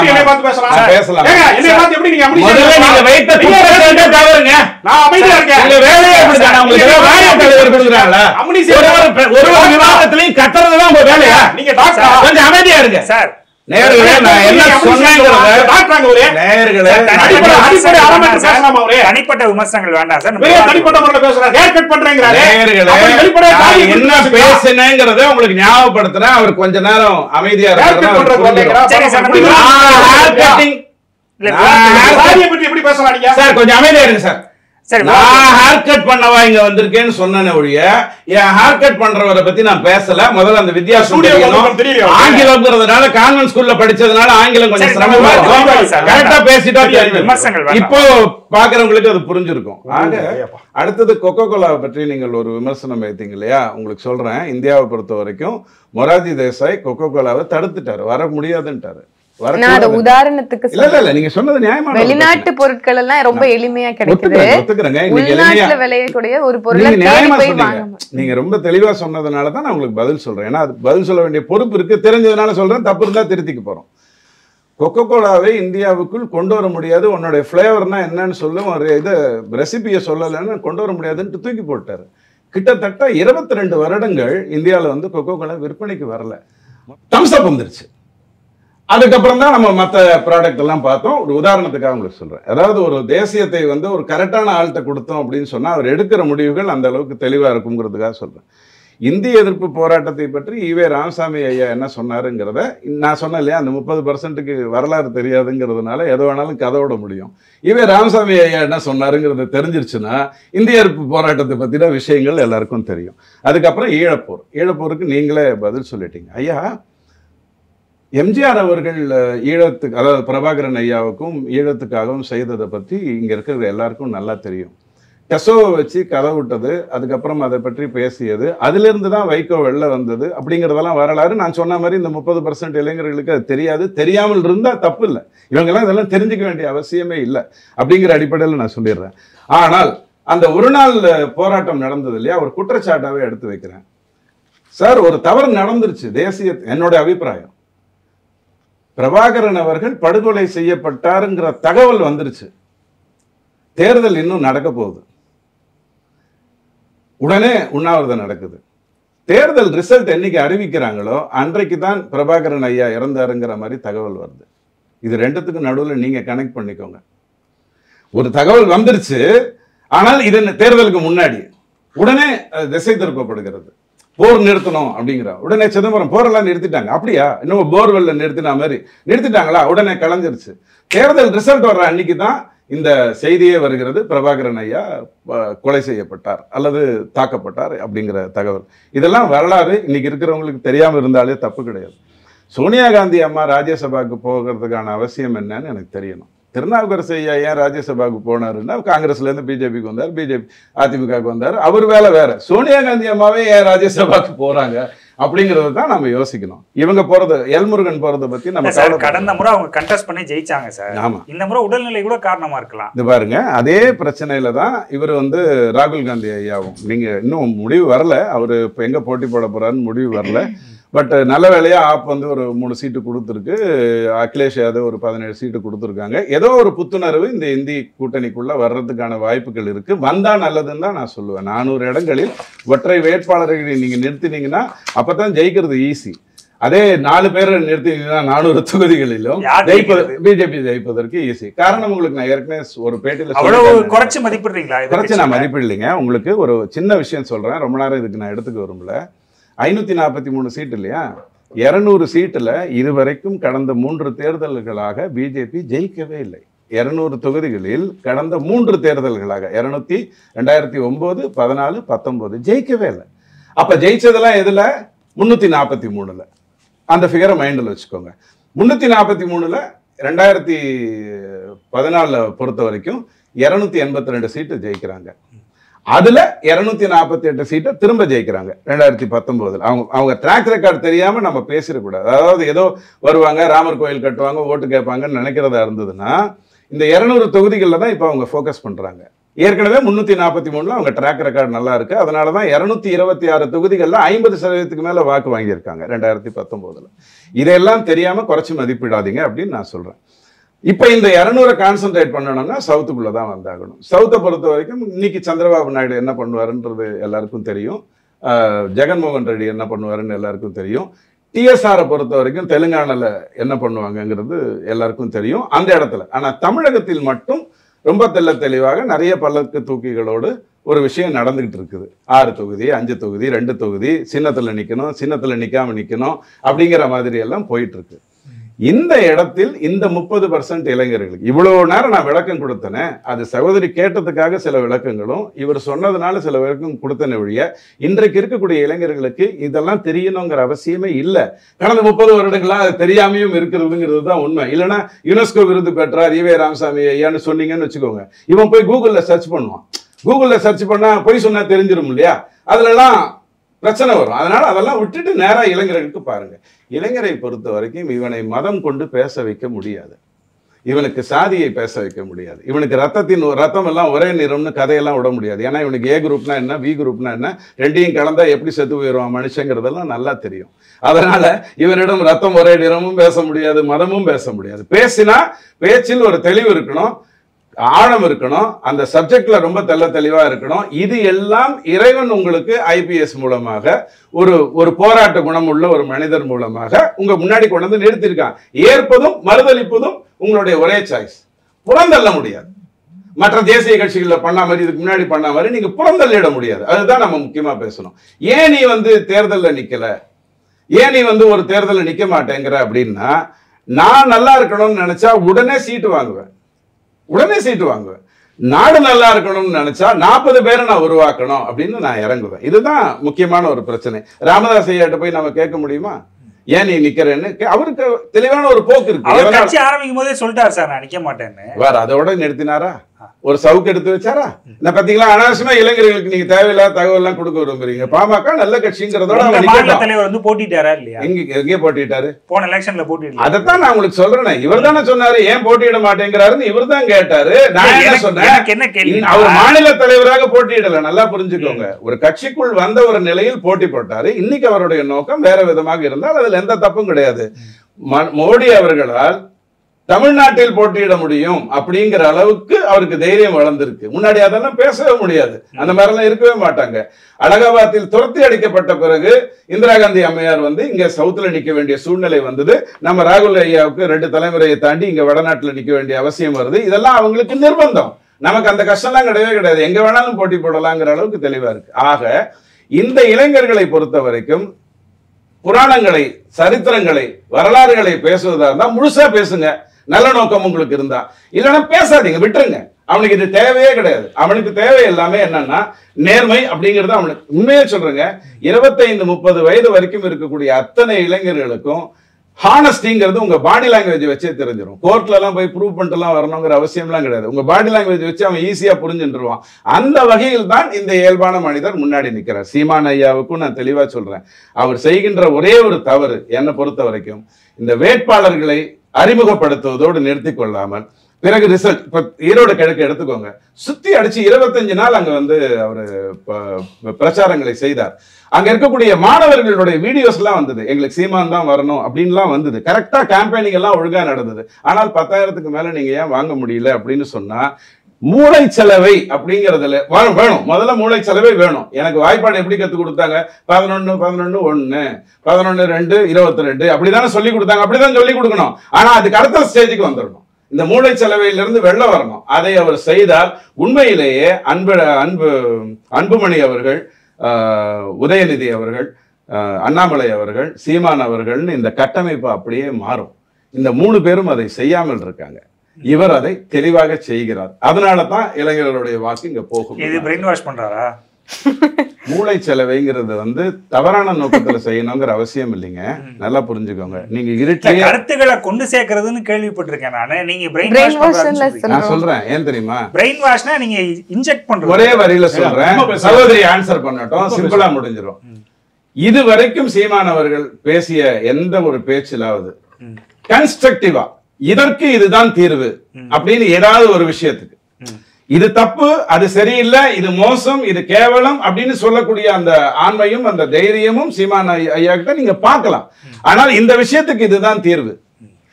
என்னை பார்த்து பேசலாம். பேசலாம். ஏங்க, என்னை பார்த்து எப்படி நீங்க அம்னிஷியா முதல்ல நீங்க பேசலாம்? வைத்த குற்றச்சாட்டே தவறுங்க நான் அமைதியா இருக்கேன். உங்க வேலையே அப்படிதான் உங்களுக்கு வாரிய தலைவர் கொடுக்குறாங்களா அம்னிஷியா ஒரு ஒரு விவாதத்திலையும் கத்துறதுதான் உங்க வேலையா? நீங்க டாக்டரா கொஞ்சம் அமைதியா இருங்க. சார் நேயர்களே நான் என்ன சொன்னேங்கிறத தனிப்பட்ட விமர்சனங்கள் வேண்டாம் சார். தனிப்பட்ட முறையில் பேசுறாரு. ஹேர் கட் பண்றேங்கிறாரு என்ன. பேசினேங்கிறத உங்களுக்கு ஞாபகப்படுத்துறேன். அவர் கொஞ்ச நேரம் அமைதியா சார் கொஞ்சம் அமைதியா இருங்க சார். சரி நான் ஹேர் கட் பண்ணவா இங்க வந்திருக்கேன்னு சொன்னேனே ஒழிய என் ஹேர் கட் பண்றவரை பத்தி நான் பேசல முதல்ல அந்த வித்தியாசம்? ஆங்கிலம்ங்கிறதுனால கான்வென்ட் ஸ்கூல்ல படிச்சதுனால ஆங்கிலம் கொஞ்சம் சரி, சிரமமா. கரெக்டா. பேசிட்டா. இப்போ பாக்குறவங்களுக்கு அது புரிஞ்சிருக்கும். அடுத்தது கொக்கோ கோலாவை பற்றி நீங்கள் ஒரு விமர்சனம் வைத்தீங்க இல்லையா உங்களுக்கு சொல்றேன் இந்தியாவை பொறுத்த வரைக்கும் மொராஜி தேசாய் கொக்கோ கோலாவை தடுத்துட்டாரு வர முடியாதுன்ட்டாரு. உதாரணத்துக்கு இல்ல இல்ல சொல்றேன். இல்ல நீங்க சொன்னது நியாயமான வெளிநாட்டு. பொருட்கள் எல்லாம் ரொம்ப எளிமையா கிடைக்குது. உள்நாட்டுல விளையக்கூடிய ஒரு பொருளை நீங்க ரொம்ப தெளிவா சொன்னதுனால தான் நான் உங்களுக்கு பதில் சொல்றேன். ஏன்னா பதில் சொல்ல வேண்டிய பொறுப்பு இருக்கு. தெரிஞ்சதுனால சொல்றேன். தப்பு இருந்தா திருத்திக்க போறோம். கொக்கோ கோலாவை இந்தியாவுக்குள் கொண்டு வர முடியாது. உன்னுடைய ஃப்ளேவர்னா என்னன்னு சொல்லும் ஒரு இது ரெசிபியை சொல்லலைன்னு கொண்டு வர முடியாதுன்ட்டு தூக்கி போட்டாரு கிட்டத்தட்ட இருபத்தி ரெண்டு வருடங்கள் இந்தியாவில் வந்து கொக்கோ கோலா விற்பனைக்கு வரல. தம்ஸ் அப் வந்துருச்சு. அதுக்கப்புறம் தான் நம்ம மற்ற ப்ராடக்ட் எல்லாம் பார்த்தோம். ஒரு உதாரணத்துக்காக உங்களுக்கு சொல்றேன். அதாவது ஒரு தேசியத்தை வந்து ஒரு கரெக்டான ஆள்கிட்ட கொடுத்தோம் அப்படின்னு சொன்னால் அவர் எடுக்கிற முடிவுகள் அந்த அளவுக்கு தெளிவாக இருக்குங்கிறதுக்காக சொல்கிறேன் இந்திய எதிர்ப்பு போராட்டத்தை பற்றி ஈவே ராமசாமி ஐயா என்ன சொன்னாருங்கிறத நான் சொன்னேன் இல்லையா அந்த முப்பது பர்சன்ட்டுக்கு வரலாறு தெரியாதுங்கிறதுனால எது வேணாலும் கதவிட முடியும். ஈவே ராமசாமி ஐயா என்ன சொன்னாருங்கிறது தெரிஞ்சிருச்சுன்னா இந்திய எதிர்ப்பு போராட்டத்தை பற்றின விஷயங்கள் எல்லாருக்கும் தெரியும். அதுக்கப்புறம் ஈழப்போர். ஈழப்போருக்கு நீங்களே பதில் சொல்லிட்டீங்க. ஐயா எம்ஜிஆர் அவர்கள் ஈழத்துக்கு அதாவது பிரபாகரன் ஐயாவுக்கும் ஈழத்துக்காகவும் செய்ததை பற்றி இங்கே இருக்கிற எல்லாருக்கும் நல்லா தெரியும். டெசோவை வச்சு கதை விட்டது அதுக்கப்புறம் அதை பற்றி பேசியது அதிலிருந்து தான் வைகோ வெளில வந்தது அப்படிங்கிறதெல்லாம் வரலாறு. நான் சொன்ன மாதிரி இந்த முப்பது பர்சன்ட் இளைஞர்களுக்கு அது தெரியாது. தெரியாமல் இருந்தால் தப்பு இல்லை. இவங்கெல்லாம் இதெல்லாம் தெரிஞ்சுக்க வேண்டிய அவசியமே இல்லை அப்படிங்கிற அடிப்படையில் நான் சொல்லிடுறேன். ஆனால் அந்த ஒரு நாள் போராட்டம் நடந்தது இல்லையா? ஒரு குற்றச்சாட்டாகவே எடுத்து வைக்கிறேன். சார் ஒரு தவறு நடந்துருச்சு. தேசிய என்னோட அபிப்பிராயம். பிரபாகரன் அவர்கள் படுகொலை செய்யப்பட்டாருங்கிற தகவல் வந்துருச்சு. தேர்தல் இன்னும் நடக்க போகுது. உடனே உண்ணாவிரதம் நடக்குது. தேர்தல் ரிசல்ட் என்னைக்கு அறிவிக்கிறாங்களோ அன்றைக்கு தான் பிரபாகரன் ஐயா இறந்தாருங்கிற மாதிரி தகவல் வருது. இது ரெண்டுத்துக்கும் நடுவில் நீங்க கனெக்ட் பண்ணிக்கோங்க. ஒரு தகவல் வந்துருச்சு ஆனால் இது தேர்தலுக்கு முன்னாடி. உடனே அது திசை திருப்பப்படுகிறது. போர் நிறுத்தணும் அப்படிங்கிற. உடனே சிதம்பரம் போரெல்லாம் நிறுத்திட்டாங்க. அப்படியா? இன்னும் போர்வெல்ல நிறுத்தின மாதிரி. நிறுத்திட்டாங்களா? உடனே கலைஞ்சிருச்சு. தேர்தல் ரிசல்ட் வர்ற அன்னைக்கு தான் இந்த செய்தியே வருகிறது. பிரபாகரன் ஐயா கொலை செய்யப்பட்டார் அல்லது தாக்கப்பட்டார் அப்படிங்கிற தகவல். இதெல்லாம் வரலாறு. இன்னைக்கு இருக்கிறவங்களுக்கு தெரியாமல் இருந்தாலே தப்பு கிடையாது. சோனியா காந்தி அம்மா ராஜ்யசபாவுக்கு போகிறதுக்கான அவசியம் என்னன்னு எனக்கு தெரியணும். திருநாவுக்கரசு ஐயா ஏன் ராஜ்யசபாவுக்கு போனாருன்னா காங்கிரஸ்ல இருந்து பிஜேபிக்கு வந்தார் பிஜேபி அதிமுகவுக்கு வந்தார். அவர் வேலை வேற. சோனியா காந்தி அம்மாவே ஏன் ராஜ்யசபாவுக்கு போறாங்க அப்படிங்கறத தான் நம்ம யோசிக்கணும். இவங்க போறது எல்முருகன் போறத பத்தி நம்ம கடந்த முறை அவங்க கண்டெஸ்ட் பண்ணி ஜெயிச்சாங்க சார். ஆமா. இந்த முறை உடல்நிலை கூட காரணமா இருக்கலாம். இது பாருங்க அதே பிரச்சனையில தான் இவர் வந்து ராகுல் காந்தி ஐயாவும். நீங்க இன்னும் முடிவு வரல. அவர் இப்போ எங்க போட்டி போட போறாருன்னு முடிவு வரல. பட் நல்ல வேலையா ஆப் வந்து ஒரு மூணு சீட்டு கொடுத்துருக்கு. அகிலேஷ் யாதவ் ஒரு பதினேழு சீட்டு கொடுத்துருக்காங்க. ஏதோ ஒரு புத்துணர்வு இந்த இந்தி கூட்டணிக்குள்ள வர்றதுக்கான வாய்ப்புகள் இருக்கு. வந்தா நல்லதுன்னு தான் நான் சொல்லுவேன். நானூறு இடங்களில் ஒற்றை வேட்பாளர்களை நீங்க நிறுத்தினீங்கன்னா அப்பதான் ஜெயிக்கிறது ஈஸி அதே நாலு பேரை நிறுத்தினீங்கன்னா நானூறு தொகுதிகளிலும் ஜெயிப்பது? பிஜேபி ஜெயிப்பதற்கு ஈஸி காரணம் உங்களுக்கு நான் ஏற்கனவே ஒரு பேட்டியில. குறைச்சு மதிப்பிடுறீங்களா? குறைச்சு நான்? மதிப்பிடலைங்க. உங்களுக்கு ஒரு சின்ன விஷயம் சொல்றேன். ரொம்ப நேரம் இதுக்கு நான் எடுத்துக்க விரும்பல. ஐநூத்தி நாற்பத்தி மூணு சீட் இல்லையா? இருநூறு சீட்டில் இதுவரைக்கும் கடந்த மூன்று தேர்தல்களாக பிஜேபி ஜெயிக்கவே இல்லை. இருநூறு தொகுதிகளில் கடந்த மூன்று தேர்தல்களாக இருநூத்தி ரெண்டாயிரத்தி ஒம்பது பதினாலு பத்தொம்போது ஜெயிக்கவே இல்லை. அப்போ ஜெயிச்சதெல்லாம் எதில்? முந்நூற்றி நாற்பத்தி மூணுல. அந்த ஃபிகரை மைண்டில் வச்சுக்கோங்க. முந்நூற்றி நாற்பத்தி மூணில் ரெண்டாயிரத்தி பதினாலில் பொறுத்த வரைக்கும் இரநூத்தி எண்பத்தி ரெண்டு சீட்டு ஜெயிக்கிறாங்க. அதுல இருநூத்தி நாற்பத்தி எட்டு சீட்டை திரும்ப ஜெயிக்கிறாங்க. ரெண்டாயிரத்தி பத்தொன்பதுல அவங்க அவங்க ட்ராக் ரெக்கார்டு தெரியாம நம்ம பேசிடக்கூடாது அதாவது ஏதோ வருவாங்க ராமர் கோயில் கட்டுவாங்க ஓட்டு கேட்பாங்கன்னு நினைக்கிறதா இருந்ததுன்னா இந்த இரநூறு தொகுதிகளில் தான் இப்போ அவங்க ஃபோக்கஸ் பண்ணுறாங்க ஏற்கனவே முந்நூற்றி நாற்பத்தி மூணில் அவங்க ட்ராக் ரெக்கார்டு நல்லா இருக்கு. அதனால தான் இரநூத்தி இருபத்தி ஆறு தொகுதிகளில் ஐம்பது சதவீதத்துக்கு மேலே வாக்கு வாங்கியிருக்காங்க ரெண்டாயிரத்தி பத்தொம்போதில் இதையெல்லாம் தெரியாமல் குறைச்சி மதிப்பிடாதீங்க அப்படின்னு நான் சொல்கிறேன் இப்போ இந்த இரநூறை கான்சென்ட்ரேட் பண்ணணும்னா சவுத்துக்குள்ளே தான் வந்தாகணும். சவுத்தை பொறுத்த வரைக்கும் இன்னைக்கு சந்திரபாபு நாயுடு என்ன பண்ணுவாருன்றது எல்லாருக்கும் தெரியும். ஜெகன்மோகன் ரெட்டி என்ன பண்ணுவாருன்னு எல்லாருக்கும் தெரியும். டிஎஸ்ஆரை பொறுத்த வரைக்கும் தெலுங்கானால என்ன பண்ணுவாங்கங்கிறது எல்லாருக்கும் தெரியும். அந்த இடத்துல. ஆனால் தமிழகத்தில் மட்டும் ரொம்ப தெள்ள தெளிவாக நிறைய பல்லக்கு தூக்கிகளோடு ஒரு விஷயம் நடந்துகிட்டு இருக்குது. ஆறு தொகுதி அஞ்சு தொகுதி ரெண்டு தொகுதி சின்னத்தில் நிற்கணும் சின்னத்தில் நிற்காமல் நிற்கணும் அப்படிங்கிற மாதிரி எல்லாம் போயிட்டுருக்கு இந்த இடத்தில் இந்த முப்பது பர்சன்ட் இளைஞர்களுக்கு. இவ்வளவு நேரம் நான் விளக்கம் கொடுத்தேனே அது சகோதரி கேட்டதுக்காக சில விளக்கங்களும் இவர் சொன்னதுனால சில விளக்கம் கொடுத்தன ஒழிய இன்றைக்கு இருக்கக்கூடிய இளைஞர்களுக்கு இதெல்லாம் தெரியணுங்கிற அவசியமே இல்லை. கடந்த முப்பது வருடங்களா அது தெரியாமையும் இருக்கிறதுங்கிறது தான் உண்மை. இல்லைன்னா யுனெஸ்கோ விருது பெற்றார் ஈவே ராமசாமி ஐயான்னு சொன்னீங்கன்னு வச்சுக்கோங்க. இவன் போய் கூகுளில் சர்ச் பண்ணுவான். கூகுளில் சர்ச் பண்ணால் பொய் சொன்னால் தெரிஞ்சிடும் இல்லையா? அதுலலாம் பிரச்சனை வரும். அதனால் அதெல்லாம் விட்டுட்டு நேராக இளைஞர்களுக்கு பாருங்கள் இளைஞரை பொறுத்த வரைக்கும் இவனை மதம் கொண்டு பேச வைக்க முடியாது. இவனுக்கு சாதியை பேச வைக்க முடியாது. இவனுக்கு ரத்தத்தின் ரத்தம் எல்லாம் ஒரே நிறம்னு கதையெல்லாம் விட முடியாது. ஏன்னா இவனுக்கு ஏ குரூப்னா என்ன வி குரூப்னா என்ன ரெண்டையும் கலந்தா எப்படி செத்து போயிடுவான் மனுஷங்கிறதெல்லாம் நல்லா தெரியும். அதனால இவனிடம் ரத்தம் ஒரே நிறமும் பேச முடியாது மதமும் பேச முடியாது. பேசினா பேச்சில் ஒரு தெளிவு இருக்கணும். ஆழம் இருக்கணும். அந்த சப்ஜெக்ட்ல ரொம்ப தெள்ள தெளிவா இருக்கணும். இது எல்லாம் இறைவன் உங்களுக்கு ஐபிஎஸ் மூலமாக ஒரு ஒரு போராட்ட குணம் உள்ள ஒரு மனிதர் மூலமாக உங்க முன்னாடி கொண்டு வந்து நிறுத்தியிருக்கான். ஏற்பதும் மறுதளிப்பதும் உங்களுடைய ஒரே சாய்ஸ் புறந்தள்ள முடியாது. மற்ற தேசிய கட்சிகளில் பண்ண மாதிரி இதுக்கு முன்னாடி பண்ண மாதிரி நீங்க புறந்தள்ளிட முடியாது. அதுதான் நம்ம முக்கியமா பேசணும். ஏன் நீ வந்து தேர்தலில் நிக்கல? ஏன் நீ வந்து ஒரு தேர்தலில் நிக்க மாட்டேங்கிற அப்படின்னா நான் நல்லா இருக்கணும்னு நினைச்சா உடனே சீட்டு வாங்குவேன். உடனே சீட்டு வாங்குவேன். நாடு நல்லா இருக்கணும்னு நினைச்சா நாற்பது பேரை நான் உருவாக்கணும் அப்படின்னு நான் இறங்குவேன். இதுதான் முக்கியமான ஒரு பிரச்சனை. ராமதாஸ் ஐயாட்ட போய் நம்ம கேட்க முடியுமா? ஏன் நீ நிக்கிறேன்னு? அவருக்கு தெளிவான ஒரு போக்கு இருக்கு. ஆரம்பிக்கும் போதே சொல்லிட்டாரு சார் நான் நிக்க மாட்டேன்னு. வேற அதோட நிறுத்தினாரா? ஒரு சவுக்கு எடுத்து வச்சாரா? என்ன பாத்தீங்களா அனாவசியமா இளைஞர்களுக்கு நீங்க தேவையில்லாத தகவல் எல்லாம் கொடுக்க விரும்புறீங்க. பாமக நல்ல கட்சிங்கிறதோட மாநில. தலைவர் வந்து போட்டிட்டாரா இல்லையா? எங்க எங்கே போட்டிட்டாரு போன எலெக்ஷன்ல போட்டிடல அதைத்தான் நான் உங்களுக்கு சொல்றேன். இவர் தானே சொன்னாரு ஏன் போட்டியிட மாட்டேங்கிறாருன்னு இவர் தான் கேட்டாரு. நான் என்ன சொன்னேன்? அவர் மாநில தலைவராக போட்டியிடல. நல்லா புரிஞ்சுக்கோங்க. ஒரு கட்சிக்குள் வந்த ஒரு நிலையில் போட்டி போட்டாரு. இன்னைக்கு அவருடைய நோக்கம் வேற விதமாக இருந்தால் அதுல எந்த தப்பும் கிடையாது. மோடி அவர்களால் தமிழ்நாட்டில் போட்டியிட முடியும் அப்படிங்கிற அளவுக்கு அவருக்கு தைரியம் வளர்ந்துருக்கு. முன்னாடி அதெல்லாம் பேசவே முடியாது. அந்த மாதிரிலாம் இருக்கவே மாட்டாங்க. அலகாபாத்தில் துரத்தி அடிக்கப்பட்ட பிறகு இந்திரா காந்தி அம்மையார் வந்து இங்க சவுத்துல நிக்க வேண்டிய சூழ்நிலை வந்தது. நம்ம ராகுல் ஐயாவுக்கு ரெண்டு தலைமுறையை தாண்டி இங்க வடநாட்டில் நிக்க வேண்டிய அவசியம் வருது. இதெல்லாம் அவங்களுக்கு நிர்பந்தம். நமக்கு அந்த கஷ்டம்லாம் கிடையவே கிடையாது. எங்க வேணாலும் போட்டி போடலாங்கிற அளவுக்கு தெளிவா இருக்கு. ஆக இந்த இளைஞர்களை பொறுத்த வரைக்கும் புராணங்களை சரித்திரங்களை வரலாறுகளை பேசுவதா இருந்தால் முழுசா பேசுங்க. நல்ல நோக்கம் உங்களுக்கு இருந்தா. இல்லைன்னா பேசாதீங்க விட்டுருங்க. அவனுக்கு இது தேவையே கிடையாது. அவனுக்கு தேவை எல்லாமே என்னன்னா நேர்மை அப்படிங்கிறது அவனுக்கு. உண்மையே சொல்றேங்க இருபத்தைந்து முப்பது வயது வரைக்கும் இருக்கக்கூடிய அத்தனை இளைஞர்களுக்கும் ஹானஸ்டிங்கிறது உங்க பாடி லாங்குவேஜ் வச்சே தெரிஞ்சிடும் கோர்ட்ல எல்லாம் போய் ப்ரூவ் பண்ணிட்டுலாம் வரணுங்கிற அவசியம்லாம் கிடையாது. உங்க பாடி லாங்குவேஜ் வச்சு அவன் ஈஸியா புரிஞ்சுட்டுருவான் அந்த வகையில் தான் இந்த இயல்பான மனிதர் முன்னாடி நிற்கிறார் சீமான் ஐயாவுக்கும் நான் தெளிவா சொல்றேன். அவர் செய்கின்ற ஒரே ஒரு தவறு என்னை பொறுத்த வரைக்கும் இந்த வேட்பாளர்களை அறிமுகப்படுத்துவதோடு நிறுத்தி கொள்ளாமல் பிறகு ரிசல்ட் இப்ப ஈரோடு கிழக்கு எடுத்துக்கோங்க. சுத்தி அடிச்சு இருபத்தஞ்சு நாள் அங்க வந்து அவரு ப- பிரச்சாரங்களை செய்தார். அங்க இருக்கக்கூடிய மாணவர்களுடைய வீடியோஸ் எல்லாம் வந்தது. எங்களுக்கு சீமான் தான் வரணும் அப்படின்லாம் வந்தது. கரெக்டா கேம்பெயினிங் எல்லாம் ஒழுங்கா நடந்தது. ஆனால் பத்தாயிரத்துக்கு மேல நீங்க ஏன் வாங்க முடியல அப்படின்னு சொன்னா மூளை செலவை அப்படிங்கறதுல வேணும் முதல்ல மூளை செலவை வேணும். எனக்கு வாய்ப்பாடு எப்படி கத்து கொடுத்தாங்க? பதினொன்னு பதினொன்னு ஒண்ணு. பதினொன்னு ரெண்டு இருபத்தி ரெண்டு அப்படிதானே சொல்லி கொடுத்தாங்க. அப்படிதான் சொல்லி கொடுக்கணும். ஆனா அதுக்கு அடுத்த ஸ்டேஜுக்கு வந்துடணும் இந்த மூளை செலவையிலிருந்து வெளில வரணும். அதை அவர் செய்தால் உண்மையிலேயே அன்பு அன்பு அன்புமணி அவர்கள் உதயநிதி அவர்கள் அண்ணாமலை அவர்கள் சீமான் அவர்கள்னு இந்த கட்டமைப்பு அப்படியே மாறும். இந்த மூணு பேரும் அதை செய்யாமல் இருக்காங்க. இவர் அதை தெளிவாக செய்கிறார். அதனால தான் இளைஞர்களுடைய வாக்கு இங்க போகும். இது பிரெயின் வாஷ் பண்றாரா? மூளை செலவைங்கிறது வந்து தவறான நோக்கத்துல செய்யணுங்கிற அவசியம் இல்லைங்க. நல்லா புரிஞ்சுக்கோங்க. நீங்க இல்ல, இருட்டிலேயே கருத்துக்களை கொண்டு சேர்க்கறதுன்னு கேள்விப்பட்டிருக்கேன் நானு. நீங்க பிரெயின் வாஷ் நான் சொல்றேன். ஏன் தெரியுமா? பிரெயின் வாஷ்னா நீங்க இன்ஜெக்ட் பண்றது. ஒரே வரியில சொல்றேன். சகோதரி ஆன்சர் பண்ணட்டும். சிம்பிளா முடிஞ்சிடும் இது வரைக்கும் சீமானவர்கள் பேசிய எந்த ஒரு பேச்சிலாவது கன்ஸ்ட்ரக்டிவா இதற்கு இதுதான் தீர்வு அப்படின்னு ஏதாவது ஒரு விஷயத்துக்கு. இது தப்பு அது சரியில்லை இது மோசம் இது கேவலம் அப்படின்னு சொல்லக்கூடிய அந்த ஆண்மையும் அந்த தைரியமும் சீமான் ஐயா- கிட்ட நீங்க பார்க்கலாம். ஆனால் இந்த விஷயத்துக்கு இதுதான் தீர்வு.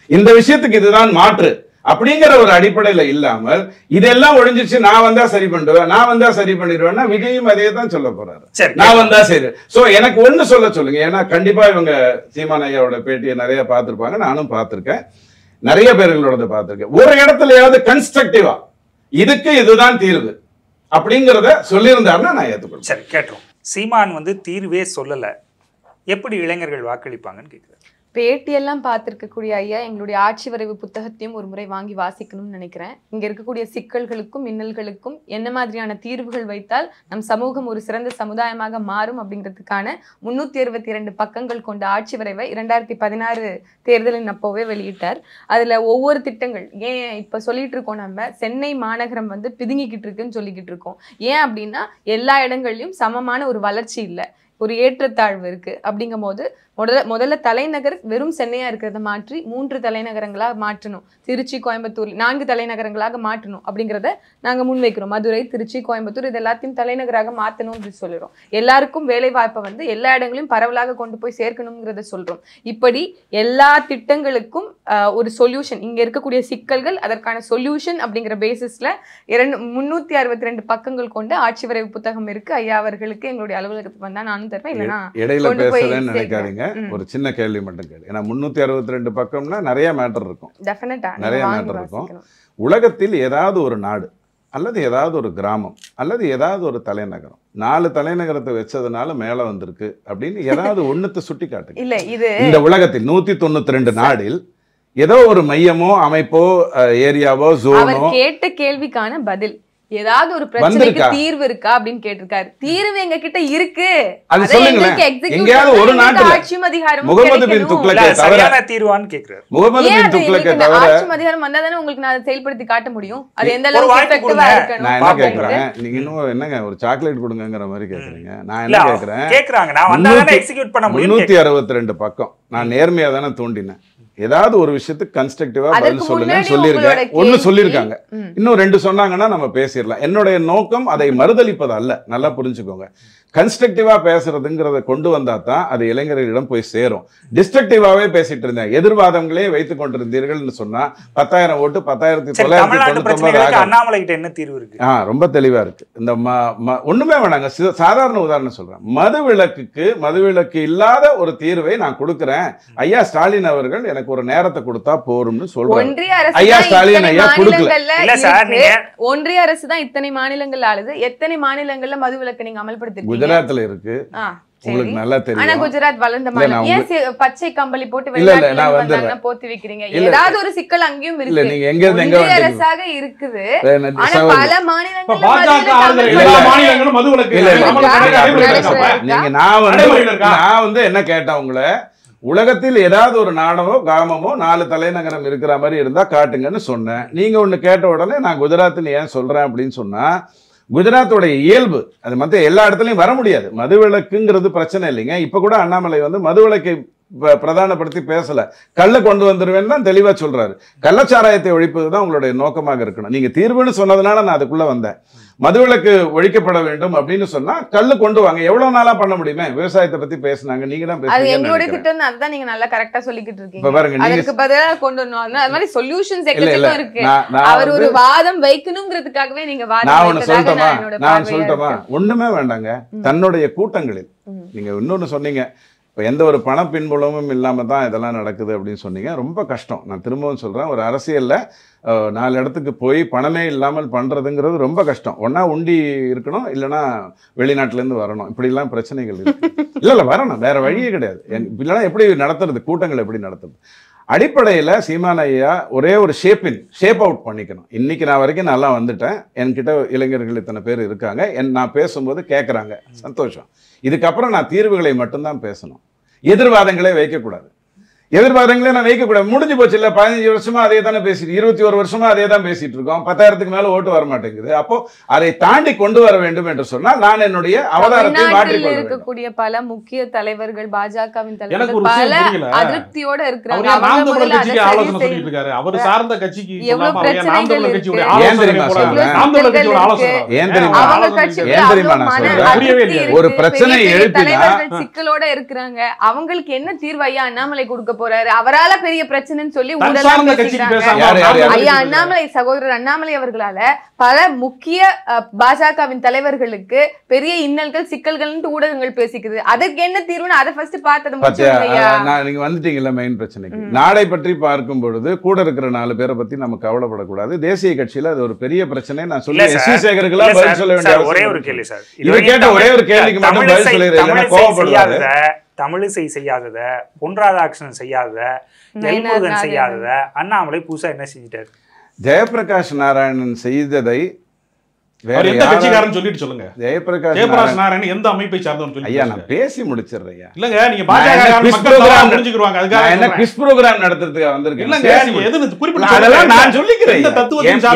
இந்த விஷயத்துக்கு இதுதான் மாற்று அப்படிங்கிற ஒரு அடிப்படையில இல்லாமல் இதெல்லாம் ஒழிஞ்சிச்சு நான் வந்தா சரி பண்ணிடுவேன் நான் வந்தா சரி பண்ணிடுவேன்னா விஜயும் அதே தான் சொல்ல போறாரு. நான் வந்தா சரி. சோ எனக்கு ஒண்ணு சொல்ல சொல்லுங்க. ஏன்னா கண்டிப்பா இவங்க சீமான் ஐயாவோட பேட்டியை நிறைய பார்த்திருப்பாங்க நானும் பார்த்திருக்கேன். நிறைய பேர்களோட பார்த்திருக்கேன். ஒரு இடத்துலயாவது கன்ஸ்ட்ரக்டிவா இதுக்கு இதுதான் தீர்வு அப்படிங்கிறத சொல்லியிருந்தாருன்னா நான் ஏத்துக்கொள்வேன். சரி கேட்டுரும் சீமான் வந்து தீர்வே சொல்லல. எப்படி இளைஞர்கள் வாக்களிப்பாங்கன்னு கேட்குறேன் பேட்டியெல்லாம் பார்த்துருக்கக்கூடிய ஐயா எங்களுடைய ஆட்சி வரைவு புத்தகத்தையும் ஒரு முறை வாங்கி வாசிக்கணும்னு நினைக்கிறேன். இங்கே இருக்கக்கூடிய சிக்கல்களுக்கும் மின்னல்களுக்கும் என்ன மாதிரியான தீர்வுகள் வைத்தால் நம் சமூகம் ஒரு சிறந்த சமுதாயமாக மாறும் அப்படிங்கிறதுக்கான முன்னூற்றி அறுபத்தி இரண்டு பக்கங்கள் கொண்ட ஆட்சி வரைவை இரண்டாயிரத்தி பதினாறு தேர்தலின் அப்போவே வெளியிட்டார். அதில் ஒவ்வொரு திட்டங்கள் ஏன் இப்போ சொல்லிட்டு இருக்கோம் நம்ம சென்னை மாநகரம் வந்து பிதுங்கிக்கிட்டு இருக்குன்னு சொல்லிக்கிட்டு இருக்கோம். ஏன் அப்படின்னா எல்லா இடங்கள்லையும் சமமான ஒரு வளர்ச்சி இல்லை. ஒரு ஏற்றத்தாழ்வு இருக்கு. அப்படிங்கும்போது முதல்ல முதல்ல தலைநகர் வெறும் சென்னையா இருக்கிறத மாற்றி மூன்று தலைநகரங்களாக மாற்றணும். திருச்சி கோயம்புத்தூர் நான்கு தலைநகரங்களாக மாற்றணும் அப்படிங்கிறத நாங்கள் முன்வைக்கிறோம். மதுரை திருச்சி கோயம்புத்தூர் இது எல்லாத்தையும் தலைநகராக மாற்றணும் அப்படின்னு சொல்லிடுறோம் எல்லாருக்கும் வேலை வாய்ப்பை வந்து எல்லா இடங்களையும் பரவலாக கொண்டு போய் சேர்க்கணுங்கிறத சொல்றோம். இப்படி எல்லா திட்டங்களுக்கும் ஒரு சொல்யூஷன் இங்க இருக்கக்கூடிய சிக்கல்கள் அதற்கான சொல்யூஷன் அப்படிங்கிற பேசிஸ்ல இரண்டு முன்னூத்தி அறுபத்தி ரெண்டு பக்கங்கள் கொண்ட ஆட்சி வரைவு புத்தகம் இருக்கு. ஐயா அவர்களுக்கு எங்களுடைய அலுவலகத்துக்கு வந்தா நானும் தருவேன். இல்லைன்னா இடையில சேர்க்கிறேன். நினைக்காதீங்க. ஒரு சின்ன கேள்வி மட்டும் கேளு. ஏன்னா முன்னூத்தி அறுபத்தி ரெண்டு பக்கம்னா நிறைய மேட்டர் இருக்கும். டெஃபினட்டா நிறைய matter இருக்கும். உலகத்தில் ஏதாவது ஒரு நாடு அல்லது ஏதாவது ஒரு கிராமம் அல்லது ஏதாவது ஒரு தலைநகரம் நாலு தலைநகரத்தை வச்சதுனால மேல வந்திருக்கு அப்படின்னு ஏதாவது ஒண்ணுத்தை சுட்டி காட்டுங்க இல்ல இது இந்த உலகத்தில் நூத்தி தொண்ணூத்தி ரெண்டு நாடில் ஏதோ ஒரு மையமோ அமைப்போ ஏரியாவோ அவர் ஜோனோ கேட்ட கேள்விக்கான பதில். ஏதாவது ஒரு பிரச்சனைக்கு? தீர்வு இருக்கா அப்படின்னு கேட்டிருக்காரு. தீர்வு எங்க கிட்ட இருக்கு. அது பண்ணா ஒரு நாட்டுல ஆட்சியும் அதிகாரமும் முகமது பின் கிடைக்கணும். துக்ளக் இல்ல, தவிர சரியான தீர்வான்னு கேக்குறாரு. முகமது பின் துக்ளக்கை தவிர ஆட்சியும் அதிகாரம் வந்தா தானே உங்களுக்கு நான் அதை செயல்படுத்தி காட்ட முடியும்? அது எந்த அளவுக்கு கொடுங்க. இருக்கணும்? நான் என்ன. கேக்குறேன்? நீங்க இன்னும் என்னங்க ஒரு சாக்லேட் கொடுங்கங்கிற மாதிரி கேக்குறீங்க? நான் என்ன கேக்குறேன்? கேக்குறாங்க. நான் வந்தா தானே எக்ஸிக்யூட் பண்ண முடியும் முன்னூத்தி அறுபத்தி ரெண்டு பக்கம். நான் நேர்மையா தானே தூண்டினேன். ஏதாவது ஒரு விஷயத்துக்கு கன்ஸ்ட்ரக்டிவா பதில் சொல்லுங்கன்னு முன்னாடி சொல்லியிருக்கேன். கேள்வி- சொல்லியிருக்காங்க. இன்னும் ரெண்டு சொன்னாங்கன்னா நம்ம பேசிடலாம். என்னுடைய நோக்கம் அதை மறுதளிப்பது அல்ல. நல்லா புரிஞ்சுக்கோங்க. கன்ஸ்ட்ரக்டிவா பேசுறதுங்கிறத கொண்டு வந்தா தான் அது இளைஞர்களிடம் போய் சேரும். டிஸ்ட்ரக்டிவாவே பேசிட்டு இருந்தேன். எதிர்வாதங்களே வைத்துக் கொண்டிருந்தீர்கள்னு சொன்னா பத்தாயிரம் ஓட்டு பத்தாயிரத்தி தொள்ளாயிரத்தி தமிழ்நாட்டு தொண்ணூத்தி பிரச்சனைகளுக்கு ஒன்பது அண்ணாமலை கிட்ட என்ன தீர்வு இருக்கு? ஆ ரொம்ப தெளிவா இருக்கு. இந்த ம ம- ஒண்ணுமே வேணாங்க. சாதாரண உதாரணம் சொல்றேன். மது விலக்குக்கு மது விலக்கு இல்லாத ஒரு தீர்வை நான் கொடுக்கிறேன். ஐயா ஸ்டாலின் அவர்கள் எனக்கு ஒரு நேரத்தை கொடுத்தா போரும்னு அரசு ஐயா தான் ஸ்டாலின் ஐயா கொடுக்கல. ஒன்றிய அரசு தான் இத்தனை மாநிலங்கள் ஆளுது. எத்தனை மாநிலங்கள்ல மது விலக்கு நீங்க அமல்படுத்திருக்கீங்க? குஜராத்ல இருக்கு. உங்களுக்கு நல்லா ஆனா தெரியும் குஜராத் வளர்ந்த இல்ல, மாநிலம் ஏன் பச்சை கம்பளி போட்டு இல்ல, இல்ல, நான். வந்தாங்கன்னா போத்தி வைக்கிறீங்க இல்ல, ஏதாவது ஒரு சிக்கல் அங்கேயும் இல்ல இருக்கு நீங்க எங்க இருந்து எங்க அரசாக இருக்குது ஆனா பல பாஜக இல்ல, எல்லா இல்ல. மாநிலங்களும் மது விலக்கு இல்ல, இல்ல, இல்ல, இல்ல. இல்ல. நீங்க நான் வந்து? நான் வந்து என்ன கேட்டேன் உங்களை உலகத்தில் ஏதாவது ஒரு நாடோ கிராமமோ நாலு தலைநகரம் இருக்கிற மாதிரி இருந்தா காட்டுங்கன்னு சொன்னேன் நீங்க ஒண்ணு கேட்ட உடனே நான் குஜராத்னு ஏன் சொல்றேன் அப்படின்னு சொன்னா குஜராத்தோடைய இயல்பு. அது மற்ற எல்லா இடத்துலையும் வர முடியாது. மதுவிலக்குங்கிறது பிரச்சனை இல்லைங்க. இப்போ கூட அண்ணாமலை வந்து மதுவிலக்கை ப- பிரதானப்படுத்தி பேசலை. கல்லை கொண்டு வந்துடுவேன்னு தான் தெளிவாக சொல்கிறாரு கள்ளச்சாராயத்தை ஒழிப்பது தான் உங்களுடைய நோக்கமாக இருக்கணும். நீங்கள் தீர்வுன்னு சொன்னதுனால நான் அதுக்குள்ளே வந்தேன். மதுவிலக்கு ஒழிக்கப்பட வேண்டும் அப்படின்னு சொன்னா கல்லு கொண்டு வாங்க. எவ்வளவு நாளா பண்ண முடியுமே? விவசாயத்தை பத்தி பேசுனாங்க. நீங்க தான் அது பேசுறீங்கன்னு எங்களுடைய. திட்டம் தான் அதுதான் நீங்க நல்லா கரெக்டா சொல்லிக்கிட்டு இருக்கீங்க. பாருங்க நீங்க அதற்கு பதிலா கொண்டு வரணும். அது மாதிரி சொல்யூஷன்ஸ் எக்கச்சக்கம் இருக்கு. அவர் ஒரு வாதம் வைக்கணுங்கிறதுக்காகவே நீங்க வாதம் நான் வைத்ததாக சொல்லட்டுமா நான் சொல்லட்டுமா. ஒண்ணுமே வேண்டாங்க. தன்னுடைய கூட்டங்களில். நீங்க இன்னொன்னு சொன்னீங்க. இப்போ எந்த ஒரு பண பின்புலமும் இல்லாமல் தான் இதெல்லாம் நடக்குது அப்படின்னு சொன்னீங்க. ரொம்ப கஷ்டம். நான் திரும்பவும் சொல்றேன். ஒரு அரசியல்ல நாலு இடத்துக்கு போய் பணமே இல்லாமல் பண்றதுங்கிறது ரொம்ப கஷ்டம். ஒன்றா உண்டி இருக்கணும் இல்லைன்னா வெளிநாட்டிலேருந்து வரணும். இப்படிலாம் பிரச்சனைகள் இருக்கு. இல்ல இல்ல வரணும். வேற வழியே கிடையாது. இல்லைனா எப்படி நடத்துறது? கூட்டங்கள் எப்படி நடத்துறது? அடிப்படையில் சீமான் ஐயா ஒரே ஒரு ஷேப்பின் ஷேப் அவுட் பண்ணிக்கணும். இன்னைக்கு நான் வரைக்கும் நல்லா வந்துட்டேன். என்கிட்ட இளைஞர்கள் இத்தனை பேர் இருக்காங்க. என் நான் பேசும்போது கேட்குறாங்க சந்தோஷம். இதுக்கப்புறம் நான் தீர்வுகளை மட்டும்தான் பேசணும். எதிர்வாதங்களே வைக்கக்கூடாது. எதிர்பார்த்தங்களே நான் வைக்கக்கூடாது முடிஞ்சு போச்சு இல்லை பதினஞ்சு வருஷமா அதே தானே பேசிட்டு இருபத்தி ஒரு வருஷமா அதே தான் பேசிட்டு இருக்கோம். பத்தாயிரத்துக்கு மேல ஓட்டு வர மாட்டேங்குது. அப்போ அதை தாண்டி கொண்டு வர வேண்டும் என்று சொன்னால் நான் என்னுடைய அவதாரத்தை மாற்றிக்கொள்ள இருக்கக்கூடிய பல முக்கிய தலைவர்கள் பாஜகவின் எனக்கு தலைவர்கள் ஒரு விஷயம் பல புரியல. அதிருப்தியோட அவர் இருக்கிறாங்க அவர் சார்ந்த கட்சிக்கு எவ்வளவு பிரச்சனைகள் கட்சியோட இருக்கு. ஒரு பெரிய எழுப்பினா- தலைவர்கள் சிக்கலோட இருக்கிறாங்க. அவங்களுக்கு என்ன தீர்வு ஐயா? அண்ணாமலை கொடுக்க போறாரு. அவரால பெரிய பிரச்சனைன்னு சொல்லி யார்? தமிழர் ஐயா அண்ணாமலை சகோதரர் அண்ணாமலை அவர்களால பல முக்கிய பாஜகவின் தலைவர்களுக்கு பெரிய இன்னல்கள் சிக்கல்கள்னு ஊடகங்கள் பேசிக்குது. அதற்கு என்ன தீர்வுன்னு அதை ஃபர்ஸ்ட் பார்த்தது நீங்க வந்துட்டீங்கல்ல மெயின் பிரச்சனைக்கு. நாடை பற்றி பார்க்கும் பொழுது கூட இருக்கிற நாலு பேரை பத்தி நம்ம கவலைப்படக்கூடாது. தேசிய கட்சியில அது ஒரு பெரிய பிரச்சனை நான் சொல்லி எஸ் சி சார், சேகருக்கெல்லாம் இல்ல பதில் சொல்ல வேண்டிய ஒரே. ஒரு கேள்வி சார். இதுவரைக்கும் கேட்ட ஒரே ஒரு கேள்விக்கு மட்டும் பதில் சொல்லிடுறேன். இல்லைன்னா தமிழிசை செய்யாதத பொன் ராதாகிருஷ்ணன் செய்யாதத எல்முருகன். செய்யாதத அண்ணாமலை புதுசா என்ன செஞ்சிட்டாரு ஜெயபிரகாஷ் நாராயணன் செய்ததை வேற எந்த கட்சிக்காரன்னு சொல்லிட்டு சொல்லுங்க. ஜெயபிரகாஷ் ஜெயபிரகாஷ் நாராயணன் எந்த அமைப்பை சார்ந்தவன் சொல்லி ஐயா நான். பேசி முடிச்சிடுறேன் இல்லங்க நீங்க பாஜக புரிஞ்சுக்குவாங்க அதுக்காக என்ன ப்ரோகிராம் நடத்துறதுக்கு வந்திருக்கேன். இல்லங்க நீங்க குறிப்பிட்டு நான் அதெல்லாம் சொல்லுங்க. நான் சொல்லிக்கிறேன்.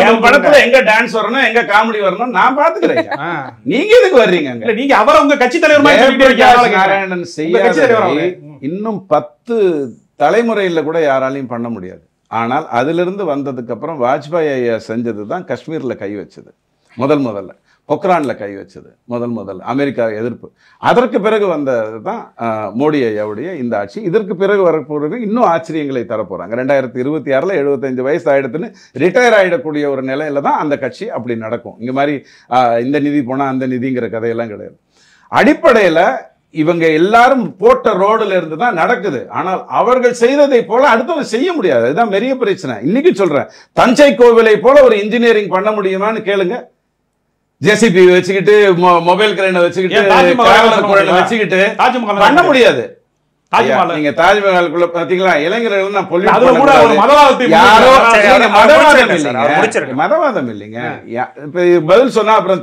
என் படத்துல எங்க டான்ஸ் வரணும் எங்க காமெடி வரணும் நான் பாத்துக்கிறேன். நீங்க எதுக்கு வர்றீங்க இல்ல நீங்க அவரை உங்க கட்சி தலைவர் மாதிரி சொல்லிட்டே. நாராயணன். இன்னும் பத்து தலைமுறையில கூட யாராலையும் பண்ண முடியாது. ஆனால் அதிலிருந்து வந்ததுக்கு அப்புறம் வாஜ்பாய் ஐயா செஞ்சது தான் காஷ்மீர்ல கை வச்சது. முதல் முதல்ல. பொக்ரானில் கை வச்சது. முதல் முதல்ல. அமெரிக்கா எதிர்ப்பு. அதற்கு பிறகு வந்தது தான் மோடி ஐயாவுடைய இந்த ஆட்சி. இதற்கு பிறகு வரப்போறது இன்னும் ஆச்சரியங்களை தரப்போகிறாங்க ரெண்டாயிரத்தி இருபத்தி ஆறில் எழுபத்தஞ்சு வயசு ஆகிடுதுன்னு ரிட்டையர் ஆகிடக்கூடிய ஒரு நிலையில தான் அந்த கட்சி அப்படி நடக்கும். இங்கே மாதிரி இந்த நிதி போனால் அந்த நிதிங்கிற கதையெல்லாம் கிடையாது. அடிப்படையில் இவங்க எல்லாரும் போட்ட ரோடுல இருந்து தான் நடக்குது. ஆனால் அவர்கள் செய்ததை போல அடுத்தவங்க செய்ய முடியாது. அதுதான் பெரிய பிரச்சனை. இன்னைக்கு சொல்றேன். தஞ்சை கோவிலை போல ஒரு இன்ஜினியரிங் பண்ண முடியுமான்னு கேளுங்க. ஜேசிபி வச்சுக்கிட்டு மொபைல் கிரைனை வச்சுக்கிட்டு? வச்சுக்கிட்டு பண்ண முடியாது தாஜ்மஹால். நீங்க தாஜ்மஹாலுக்குள்ள பாத்தீங்களா? இளைஞர்கள் நான் கூட ஒரு மதவாதத்தை யாரோ மதவாதம் இல்லைங்க. முடிச்சிருங்க. மதவாதம் இல்லைங்க. யா- இப்ப பதில் சொன்னா அப்புறம்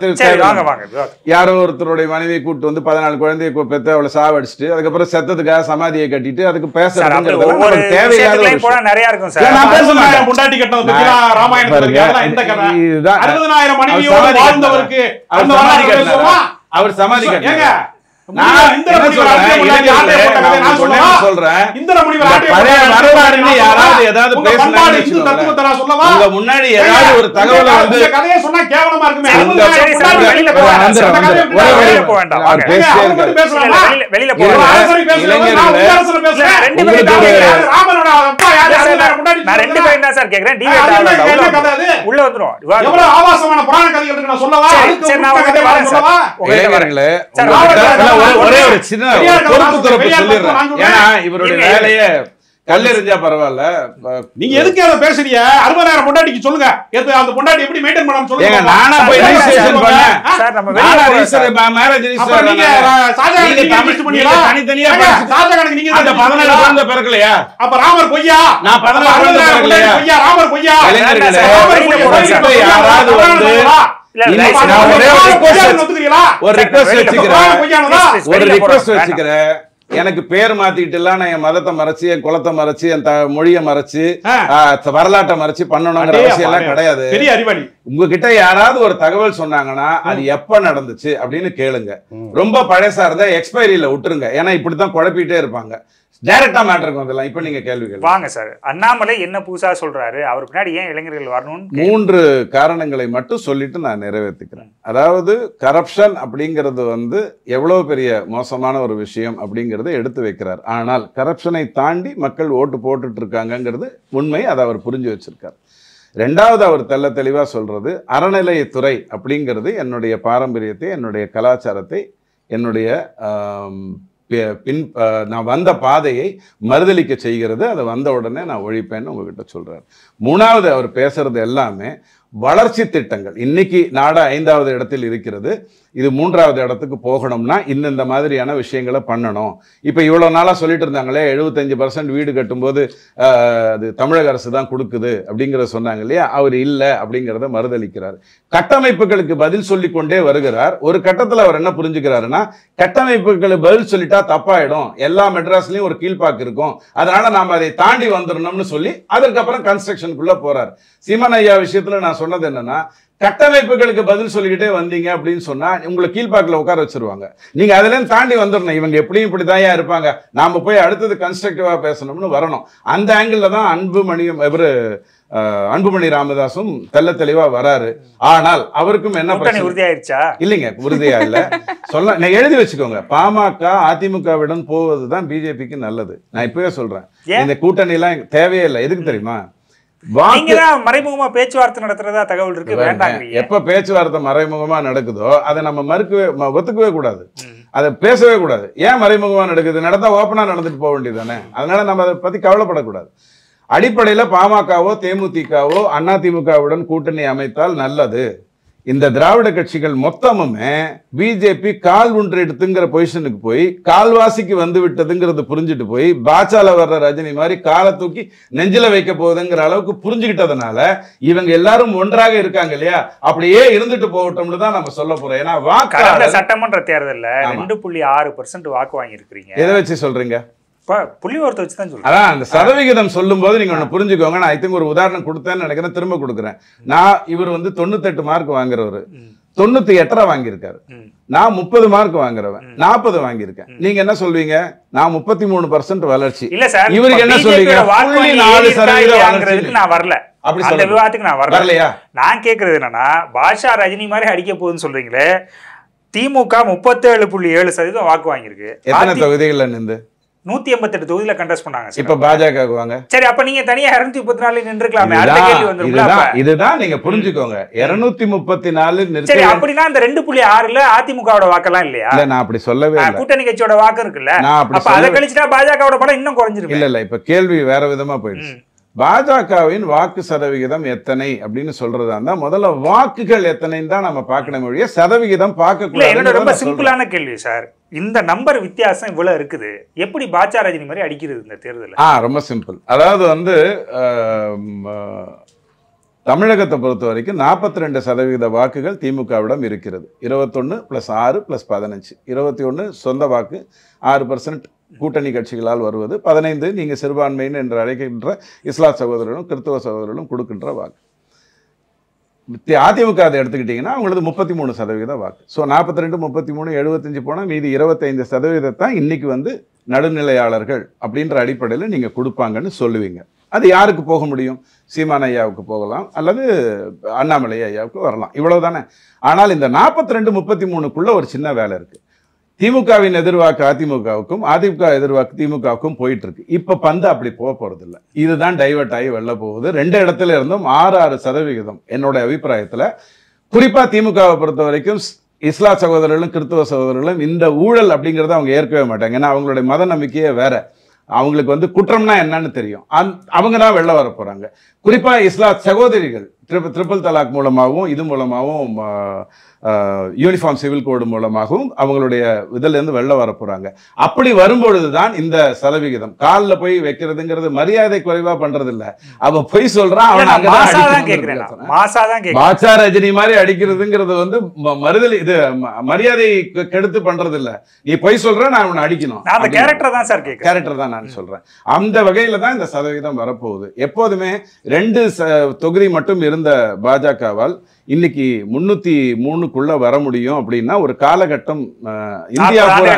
வாங்க. யாரோ ஒருத்தருடைய மனைவியை கூட்டு வந்து பதினாலு குழந்தையை பெத்து அவளை சாவடிச்சிட்டு அதுக்கப்புறம் செத்ததுக்காக சமாதியை கட்டிட்டு அதுக்கு நமக்கு தேவையில்லாத. நிறைய இருக்கும் சார். நான் பொண்டாட்டி கட்டணத்தை பத்தி. அதெல்லாம் எந்த கதை. அவர் மனைவியோடு வாழ்ந்தவருக்கு அவர் சமாதி வரலாறு முன்னாடி ஏதாவது ஒரு தகவலை வந்து கதையை சொன்னா கேவலமா இருக்குமே. வெளியில உள்ள வந்துரும். இளைஞர்களே ஒரே- ஒரே சின்ன பொறுப்பு சொல்லிடுறேன். ஏன்னா இவருடைய. வேலையை கல்லெறிஞ்சா பரவாயில்ல நீங்க எதுக்கு அதை பேசுறீங்க அறுபதாயிரம் பொண்டாட்டிக்கு சொல்லுங்க எது அந்த பொண்டாட்டி எப்படி மெயின்டைன் பண்ணணும் சொல்லுங்க நானா போய் ரிஜிஸ்ட்ரேஷன் பண்ணேன் ஆ? சார், நம்ம நானா வெளியில போறோம் register- சார். ம- marriage register அப்புறம் நீங்க. ஷாஜகானுக்கு நீங்க நீங்க பண்ணீங்களா? தனித்தனியா ஷாஜகானுக்கு நீங்க அந்த register பதினாலு பண்ணீங்களா? குழந்தை பிறக்கலையா அப்ப ராமர் பொய்யா நான் பதினாலு அப்ப குழந்தை அறுபதாயிரம் பிறக்கலையா? ராமர் பொய்யா இளைஞர்களே, ராமர் பொய்யா? யாராவது வந்து ஒரே வச்சுக்கிறேன். ரிக்வஸ்ட். வச்சுக்கிறேன். எனக்கு பேர் மாத்திட்டுலாம் நான் என் மதத்தை மறைச்சு என் குலத்தை மறைச்சு என் த- மொழியை மறைச்சு வரலாற்றை மறைச்சு பண்ணணுங்கிற அவசியம் எல்லாம் கிடையாது. உங்ககிட்ட யாராவது ஒரு தகவல் சொன்னாங்கன்னா அது எப்ப நடந்துச்சு அப்படின்னு கேளுங்க. ரொம்ப பழசா இருந்தா எக்ஸ்பைரியில விட்டுருங்க. ஏன்னா இப்படித்தான் குழப்பிட்டே இருப்பாங்க. டைரக்டா மேட்டருக்கு வந்துடலாம். இப்ப நீங்க கேள்வி வாங்க சார். அண்ணாமலை என்ன புதுசா சொல்றாரு? அவர் பின்னாடி ஏன் இளைஞர்கள் வரணும்னு மூன்று காரணங்களை மட்டும் சொல்லிட்டு நான் நிறைவேற்றிக்கிறேன் அதாவது கரப்ஷன் அப்படிங்கிறது வந்து எவ்வளவு பெரிய மோசமான ஒரு விஷயம் அப்படிங்கிறத எடுத்து வைக்கிறார். ஆனால் கரப்ஷனை தாண்டி மக்கள் ஓட்டு போட்டுட்டு இருக்காங்கங்கிறது உண்மை. அதை அவர் புரிஞ்சு வச்சிருக்கார். ரெண்டாவது அவர் தெள்ள தெளிவாக சொல்றது அறநிலையத்துறை அப்படிங்கிறது என்னுடைய பாரம்பரியத்தை என்னுடைய கலாச்சாரத்தை என்னுடைய பின் நான் வந்த பாதையை மறுதலிக்க செய்கிறது. அதை வந்த உடனே நான் ஒழிப்பேன்னு உங்ககிட்ட சொல்கிறார் மூணாவது அவர் பேசுறது எல்லாமே வளர்ச்சி திட்டங்கள். இன்னைக்கு நாடு ஐந்தாவது இடத்தில் இருக்கிறது. இது மூன்றாவது இடத்துக்கு போகணும்னா இந்தந்த மாதிரியான விஷயங்களை பண்ணணும். இப்போ இவ்வளோ நாளாக சொல்லிட்டு இருந்தாங்களே எழுபத்தஞ்சு பர்சன்ட் வீடு கட்டும்போது ஆஹ், அது தமிழக அரசு தான் கொடுக்குது அப்படிங்கிறத சொன்னாங்க இல்லையா? அவர் இல்லை அப்படிங்கிறத மறுதளிக்கிறார். கட்டமைப்புகளுக்கு பதில் சொல்லி கொண்டே வருகிறார். ஒரு கட்டத்தில் அவர் என்ன புரிஞ்சுக்கிறாருன்னா கட்டமைப்புகளுக்கு பதில் சொல்லிட்டா தப்பாயிடும். எல்லா மெட்ராஸ்லயும் ஒரு கீழ்ப்பாக்கு இருக்கும். அதனால நாம அதை தாண்டி வந்துடணும்னு சொல்லி அதற்கப்புறம் கன்ஸ்ட்ரக்ஷனுக்குள்ளே போகிறார் சீமன் ஐயா விஷயத்துல நான் சொன்னது என்னன்னா கட்டமைப்புகளுக்கு பதில் சொல்லிக்கிட்டே வந்தீங்க அப்படின்னு சொன்னா உங்களை கீழ்ப்பாக்கில் உட்கார வச்சிருவாங்க. நீங்க அதுல இருந்து தாண்டி வந்துடணும் இவங்க எப்படியும் இப்படிதான் இருப்பாங்க. நாம போய் அடுத்தது கன்ஸ்ட்ரக்டிவா பேசணும்னு வரணும். அந்த ஆங்கிள் தான் அன்புமணியும் இவரு அன்புமணி ராமதாசும் தெள்ள தெளிவா வராரு. ஆனால் அவருக்கும் என்ன பிரச்சனை? உறுதியாயிருச்சா? இல்லைங்க உறுதியா இல்ல. சொல்ல நான் எழுதி வச்சுக்கோங்க. பாமக அதிமுகவிடம் போவதுதான் பிஜேபிக்கு நல்லது. நான் இப்பவே சொல்றேன்? இந்த கூட்டணி எல்லாம் தேவையே இல்லை. எதுக்கு தெரியுமா? மறைமுகமா பேச்சுவார்த்தை நடத்துறதா தகவல் இருக்கு வேண்டாங்கிறீங்க எப்ப பேச்சுவார்த்தை மறைமுகமா நடக்குதோ அதை நம்ம மறுக்கவே ஒத்துக்கவே கூடாது. அதை பேசவே கூடாது. ஏன் மறைமுகமா நடக்குது? நடந்தா ஓப்பனா நடந்துட்டு போக வேண்டியதானே அதனால நம்ம அதை பத்தி கவலைப்படக்கூடாது. அடிப்படையில பாமகவோ தேமுதிகவோ அதிமுகவுடன் கூட்டணி அமைத்தால் நல்லது. இந்த திராவிட கட்சிகள் மொத்தமுமே பிஜேபி கால் ஒன்று எடுத்துங்கிற பொசிஷனுக்கு போய் கால்வாசிக்கு வந்து விட்டதுங்கிறது புரிஞ்சுட்டு போய் பாச்சால வர்ற ரஜினி மாதிரி காலை தூக்கி நெஞ்சில வைக்க போகுதுங்கிற அளவுக்கு புரிஞ்சுக்கிட்டதுனால இவங்க எல்லாரும் ஒன்றாக இருக்காங்க இல்லையா? அப்படியே இருந்துட்டு போகட்டும்னு தான் நம்ம சொல்ல போறோம். ஏன்னா வாக்காளர் சட்டமன்ற தேர்தல்ல. ரெண்டு புள்ளி ஆறு பர்சன்ட் வாக்கு வாங்கியிருக்கிறீங்க. எதை வச்சு சொல்றீங்க? இப்ப புள்ளி ஒருத்த வச்சு தான் சொல்றேன். அதான் அந்த சதவிகிதம் சொல்லும்போது நீங்க ஒண்ணு புரிஞ்சுக்கோங்க. நான் ஐ திங்க் ஒரு உதாரணம் கொடுத்தேன்னு நினைக்கிறேன் திரும்ப கொடுக்குறேன். நான் இவர் வந்து தொண்ணூத்தெட்டு மார்க் வாங்குறவர். தொண்ணூத்தி எட்டரை வாங்கியிருக்காரு. நான் முப்பது மார்க் வாங்குறவன். நாற்பது வாங்கியிருக்கேன். நீங்க என்ன சொல்வீங்க? நான் முப்பத்தி மூணு பர்சன்ட் வளர்ச்சி. இல்ல சார் இவருக்கு என்ன சொல்றீங்க? நாலு சதவீத இல்லையாங்கிறதுக்கு வளர்ச்சி. நான் வரல. அப்படி அந்த சொல்லுங்க. விவாதத்துக்கு நான் வரல. வரலையா? நான் கேக்குறது என்னன்னா பாஷா ரஜினி மாதிரி அடிக்க போகுதுன்னு சொல்றீங்களே திமுக முப்பத்தேழு புள்ளி ஏழு சதவீதம் வாக்கு வாங்கியிருக்கு. எத்தனை தொகுதிகள்ல நின்று? நூத்தி எண்பத்தெட்டு தொகுதியில கண்டஸ்ட் பண்ணாங்க. இப்ப பாஜக சரி அப்ப நீங்க தனியா இருநூத்தி முப்பத்தி நாலு நின்றுக்கலாமே. அடுத்த இதுதான் கேள்வி நீங்க புரிஞ்சுக்கோங்க. இருநூத்தி முப்பத்தி நாலு சரி அப்படின்னா இந்த ரெண்டு புள்ளி ஆறுல அதிமுகவோட வாக்கெல்லாம் இல்லையா? இல்ல நான் அப்படி சொல்லவே கூட்டணி கட்சியோட வாக்கு இருக்குல்ல. அப்ப அதை கழிச்சுட்டா பாஜகவோட படம் இன்னும் குறைஞ்சிருக்கு இல்ல இல்ல இப்ப கேள்வி வேற விதமா போயிடுச்சு. பாஜகவின் வாக்கு சதவிகிதம் எத்தனை அப்படின்னு சொல்றதா இருந்தா முதல்ல வாக்குகள் எத்தனைன்னு தான் நம்ம பார்க்கணும் மொழிய சதவிகிதம் பார்க்க இல்ல என்னோட ரொம்ப சிம்பிளான கேள்வி சார். இந்த நம்பர் வித்தியாசம் இவ்வளோ இருக்குது. எப்படி பாச்சா ரஜினி மாதிரி அடிக்கிறது இந்த தேர்தல்? ஆ ரொம்ப சிம்பிள் அதாவது வந்து தமிழகத்தை பொறுத்த வரைக்கும் நாற்பத்தி ரெண்டு சதவீத வாக்குகள் திமுகவிடம் இருக்கிறது. இருபத்தொன்னு ப்ளஸ் ஆறு ப்ளஸ் பதினஞ்சு. இருபத்தி ஒன்று சொந்த வாக்கு ஆறு பர்சன்ட் கூட்டணி கட்சிகளால் வருவது. பதினைந்து நீங்கள் சிறுபான்மையின் என்று அழைக்கின்ற இஸ்லாம் சகோதரர்களும் கிறிஸ்தவ சகோதரர்களும் கொடுக்கின்ற வாக்கு. அதிமுக அதை எடுத்துக்கிட்டிங்கன்னா அவங்களது முப்பத்தி மூணு சதவீத வாக்கு. ஸோ நாற்பத்தி ரெண்டு முப்பத்தி மூணு எழுபத்தஞ்சு போனால் மீதி இருபத்தைந்து சதவீதத்தான் இன்னைக்கு வந்து நடுநிலையாளர்கள் அப்படின்ற அடிப்படையில் நீங்கள் கொடுப்பாங்கன்னு சொல்லுவீங்க. அது யாருக்கு போக முடியும்? சீமான் ஐயாவுக்கு போகலாம் அல்லது அண்ணாமலை ஐயாவுக்கு வரலாம். இவ்வளவுதானே. ஆனால் இந்த நாற்பத்தி ரெண்டு முப்பத்தி மூணுக்குள்ளே ஒரு சின்ன வேலை இருக்குது திமுகவின் எதிர்வாக்கு அதிமுகவுக்கும் அதிமுக எதிர்வாக்கு திமுகவுக்கும் போயிட்டு இருக்கு இப்ப பந்து அப்படி போக போறது இல்லை இதுதான் டைவர்ட் ஆகி வெளில போகுது. ரெண்டு இடத்துல இருந்தும் ஆறு ஆறு சதவிகிதம் என்னோட அபிப்பிராயத்துல. குறிப்பா திமுகவை பொறுத்த வரைக்கும் இஸ்லா சகோதரர்களும் கிறிஸ்தவ சகோதரர்களும் இந்த ஊழல் அப்படிங்கிறத அவங்க ஏற்கவே மாட்டாங்க. ஏன்னா அவங்களுடைய மத நம்பிக்கையே வேற. அவங்களுக்கு வந்து குற்றம்னா என்னன்னு தெரியும். அந் அவங்க தான் வெளில வர போறாங்க. குறிப்பா இஸ்லா சகோதரிகள் ட்ரிபிள் ட்ரிபிள் தலாக் மூலமாகவும் இது மூலமாகவும் யூனிஃபார்ம் சிவில் கோடு மூலமாகவும் அவங்களுடைய இதுல இருந்து வெளில வர போறாங்க. அப்படி வரும்பொழுது தான் இந்த சதவிகிதம். காலில் போய் வைக்கிறதுங்கிறது மரியாதை குறைவா பண்றது இல்ல அவன் பொய் சொல்றான் அவன் பாட்சா ரஜினி மாதிரி அடிக்கிறதுங்கிறது வந்து மறுதலி இது மரியாதை கெடுத்து பண்றது இல்ல நீ பொய் சொல்ற நான் அவனை அடிக்கணும். அந்த. கேரக்டர் தான் சார் கேரக்டர் தான் நான் சொல்றேன். அந்த வகையில தான் இந்த சதவீதம் வரப்போகுது. எப்போதுமே ரெண்டு தொகுதி மட்டும் இருந்த பாஜகவால் இன்னைக்கு முன்னூத்தி மூணுக்குள்ள வர முடியும் அப்படின்னா ஒரு காலகட்டம் இந்தியா பூரா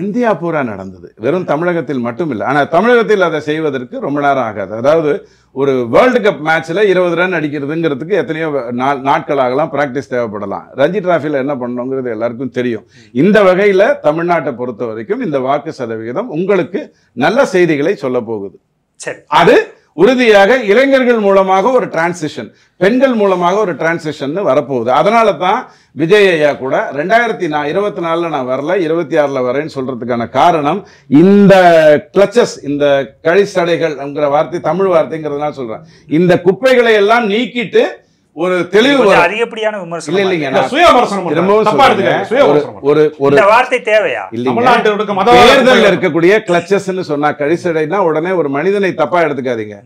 இந்தியா பூரா நடந்தது. வெறும் தமிழகத்தில் மட்டும் இல்லை ஆனால் தமிழகத்தில் அதை செய்வதற்கு ரொம்ப நேரம் ஆகாது. அதாவது ஒரு வேர்ல்டு கப் மேட்ச்ல இருபது ரன் அடிக்கிறதுங்கிறதுக்கு எத்தனையோ நாள் நாட்களாகலாம் பிராக்டிஸ் தேவைப்படலாம். ரஞ்சி டிராஃபியில் என்ன பண்ணணுங்கிறது எல்லாருக்கும் தெரியும். இந்த வகையில் தமிழ்நாட்டை பொறுத்த வரைக்கும் இந்த வாக்கு சதவிகிதம் உங்களுக்கு நல்ல செய்திகளை சொல்ல போகுது. சரி. அது உறுதியாக இளைஞர்கள் மூலமாக ஒரு டிரான்சிஷன் பெண்கள் மூலமாக ஒரு டிரான்சிஷன் வரப்போகுது. அதனால தான் விஜய் ஐயா கூட ரெண்டாயிரத்தி நான் இருபத்தி நாலில் நான் வரல இருபத்தி ஆறில் வரேன்னு சொல்றதுக்கான காரணம் இந்த கிளச்சஸ் இந்த கழிச்சடைகள்ங்கிற வார்த்தை தமிழ் வார்த்தைங்கிறதுனால சொல்றேன். இந்த குப்பைகளை எல்லாம் நீக்கிட்டு ஒரு தெளிவு அதிகப்படியான இல்ல விமர்சனம் இல்லைங்க இல்ல, நான் சுய விமர்சனம் பண்றாரு. திரும்பவும் தப்பா சொல்றேங்க. எடுத்துக்காதீங்க. சுய ஒரு. ஒரு வார்த்தை தேவையா? இல்லைங்க. தமிழ்நாட்டில் இருக்க மத தேர்தல்ல இருக்கக்கூடிய கிளச்சஸ்ன்னு சொன்னா கழிசடைனா உடனே ஒரு மனிதனை தப்பா எடுத்துக்காதீங்க.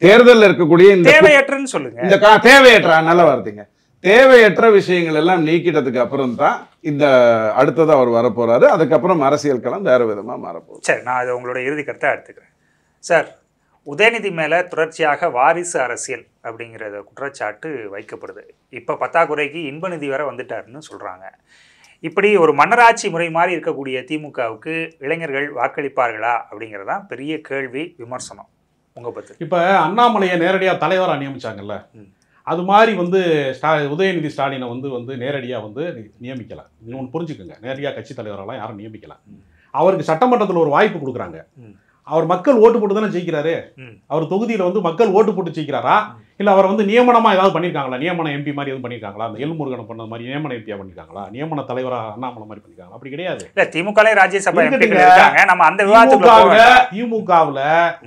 தேர்தல்ல இருக்கக்கூடிய இந்த தேவையற்றன்னு சொல்லுங்க. இந்த கா- தேவையற்ற நல்ல வார்த்தைங்க. தேவையற்ற விஷயங்கள் எல்லாம் நீக்கிட்டதுக்கு அப்புறம் தான் இந்த அடுத்தது அவர் வரப்போறாரு. அதுக்கப்புறம் அரசியல் களம் வேற விதமா மாறப்போகுது. சரி நான் அதை உங்களோட இறுதி கருத்தை எடுத்துக்கிறேன். சார் உதயநிதி மேலே தொடர்ச்சியாக வாரிசு அரசியல் அப்படிங்கிறத குற்றச்சாட்டு வைக்கப்படுது. இப்போ பத்தாக்குறைக்கு இன்ப நிதி வரை வந்துட்டாருன்னு சொல்கிறாங்க இப்படி ஒரு மன்னராட்சி முறை மாதிரி இருக்கக்கூடிய திமுகவுக்கு இளைஞர்கள் வாக்களிப்பார்களா அப்படிங்கிறதான் பெரிய கேள்வி விமர்சனம். உங்கள் பற்றி இப்ப அண்ணாமலையை நேரடியா தலைவரா நியமிச்சாங்கல்ல. ம். அது மாதிரி வந்து ஸ்டா உதயநிதி ஸ்டாலினை வந்து வந்து நேரடியா வந்து நியமிக்கல. இன்னொன்று புரிஞ்சுக்கோங்க. நேரடியா கட்சி தலைவரெல்லாம் யாரும் நியமிக்கல. ம். அவருக்கு சட்டமன்றத்தில் ஒரு வாய்ப்பு கொடுக்குறாங்க. அவர் மக்கள் ஓட்டு போட்டு தானே ஜெயிக்கிறாரு. அவர் தொகுதியில வந்து மக்கள் ஓட்டு போட்டு ஜெயிக்கிறாரா. இல்ல அவர் வந்து நியமனமா ஏதாவது பண்ணிருக்காங்களா? நியமன எம்பி மாதிரி எதுவும் பண்ணிருக்காங்களா? அந்த எல்முருகன் பண்ண மாதிரி நியமன எம்பியா பண்ணிருக்காங்களா? நியமன தலைவரா அண்ணாமலை மாதிரி பண்ணிருக்காங்களா? அப்படி கிடையாது. இல்லை திமுகலே ராஜ்யசபா நம்ம அந்த திமுகவுல. திமுகவுல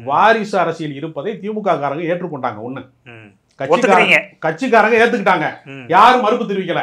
வாரிசு அரசியல் இருப்பதை திமுக காரங்க ஏற்றுக்கொண்டாங்க ஒண்ணு. ம். கட்சிக்காரங்க ஏத்துக்கிட்டாங்க. யாரும் மறுப்பு தெரிவிக்கல.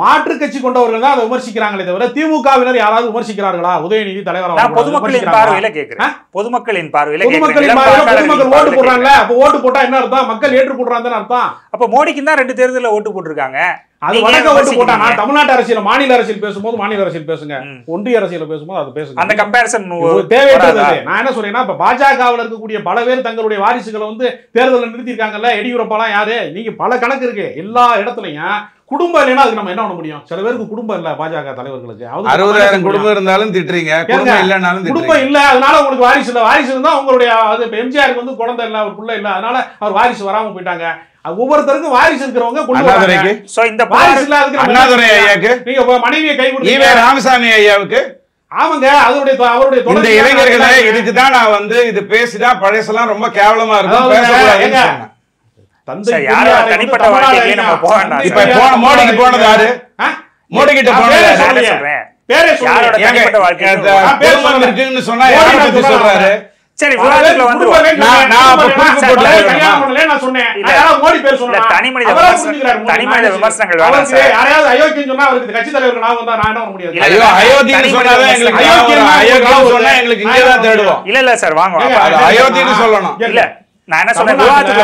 மாற்று கட்சி கொண்டவர்கள் தான் அதை விமர்சிக்கிறாங்களே தவிர திமுகவினர் யாராவது விமர்சிக்கிறார்களா? உதயநிதி தலைவரா பொதுமக்களின்? பார்வையில கேட்கிறேன் பொதுமக்களின் பார்வையில பொதுமக்களின் கேட்கிறேன். பார்வையில இளம் பொதுமக்கள் ஓட்டு பார்வையில அப்ப ஓட்டு போட்டா என்ன அர்த்தம்? மக்கள் ஏற்றுக்கொள்றாங்கன்னு அர்த்தம்? அப்ப மோடிக்கு தான் ரெண்டு தேர்தல்ல ஓட்டு போட்டிருக்காங்க. அது ஓட்டு விமர்சிக்கிறீங்க. போட்டா நான் தமிழ்நாட்டு அரசியல் மாநில அரசியல் பேசும்போது மாநில அரசியல் பேசுங்க. ஒன்றிய அரசியல் பேசும்போது அது பேசுங்க. அந்த கம்பேரிசன் இது தேவையற்றது. அது. நான் என்ன சொல்றேன்னா இப்ப பாஜகவில் இருக்கக்கூடிய பல பேர் தங்களுடைய வாரிசுகளை வந்து தேர்தலில் நிறுத்திருக்காங்கல்ல எடியூரப்பாலாம் யாரு? நீங்க பல கணக்கு இருக்கு. எல்லா இடத்துலயும் குடும்பம் இல்லைன்னா அதுக்கு நம்ம என்ன பண்ண முடியும்? சில பேருக்கு குடும்பம் இல்ல பாஜக தலைவர்களுக்கு. அறுபதாயிரம்? குடும்பம் இருந்தாலும் திட்டுறீங்க. குடும்பம் இல்லைனாலும் குடும்பம் இல்ல அதனால உங்களுக்கு வாரிசு இல்ல. வாரிசு இருந்தா உங்களுடைய அது எம்ஜிஆருக்கு வந்து குழந்தை இல்ல புள்ள இல்ல அதனால அவர் வாரிசு வராம போயிட்டாங்க. ஒவ்வொருத்தருக்கும் வாரிசு இருக்கிறவங்க அண்ணாதுரைக்கு சோ இந்த வாரிசு என்ன அண்ணாதுரை? ஐயாக்கு நீங்க மனைவியை கை ஈவே கொடுத்தீங்க ராமசாமி ஐயாவுக்கு ஆமாங்க அவருடைய அவருடைய இந்த இளைஞர்களே இதுக்கு தான் நான் வந்து இது பேசினா பழசெல்லாம் ரொம்ப கேவலமா இருக்கும். தந்தை சரி, யாரோ பெரியாரை வந்து தனிப்பட்ட நம்ம. போக வேண்டாம். இப்ப போன மோடிக்கு போனது யாரு? மோடி கிட்ட போனது பேரை யாரு? சொல்றேன் பேரே யாரோட. தனிப்பட்ட சொல்லுங்க. இருக்குன்னு சொன்னா யாரை பத்தி சொல்றேன். சொல்றாரு சரி. தனி மனித தனி மனித விமர்சனங்கள். யாரையாவது அயோக்கியன்னு சொன்னா அவருக்கு கட்சி தலைவருக்கு நான் வந்தா நான் என்ன பண்ண முடியாது. இல்ல, ஐயோ அயோத்தின்னு தனி சொன்னாதான் மனித எங்களுக்கு அயோக்கியம் சொன்னா. எங்களுக்கு இங்கே தான் தேடுவோம். இல்ல இல்ல சார் வாங்க அயோத்தின்னு சொல்லணும். இல்ல நான் என்ன சொல்றேன் விவாதத்துக்குள்ள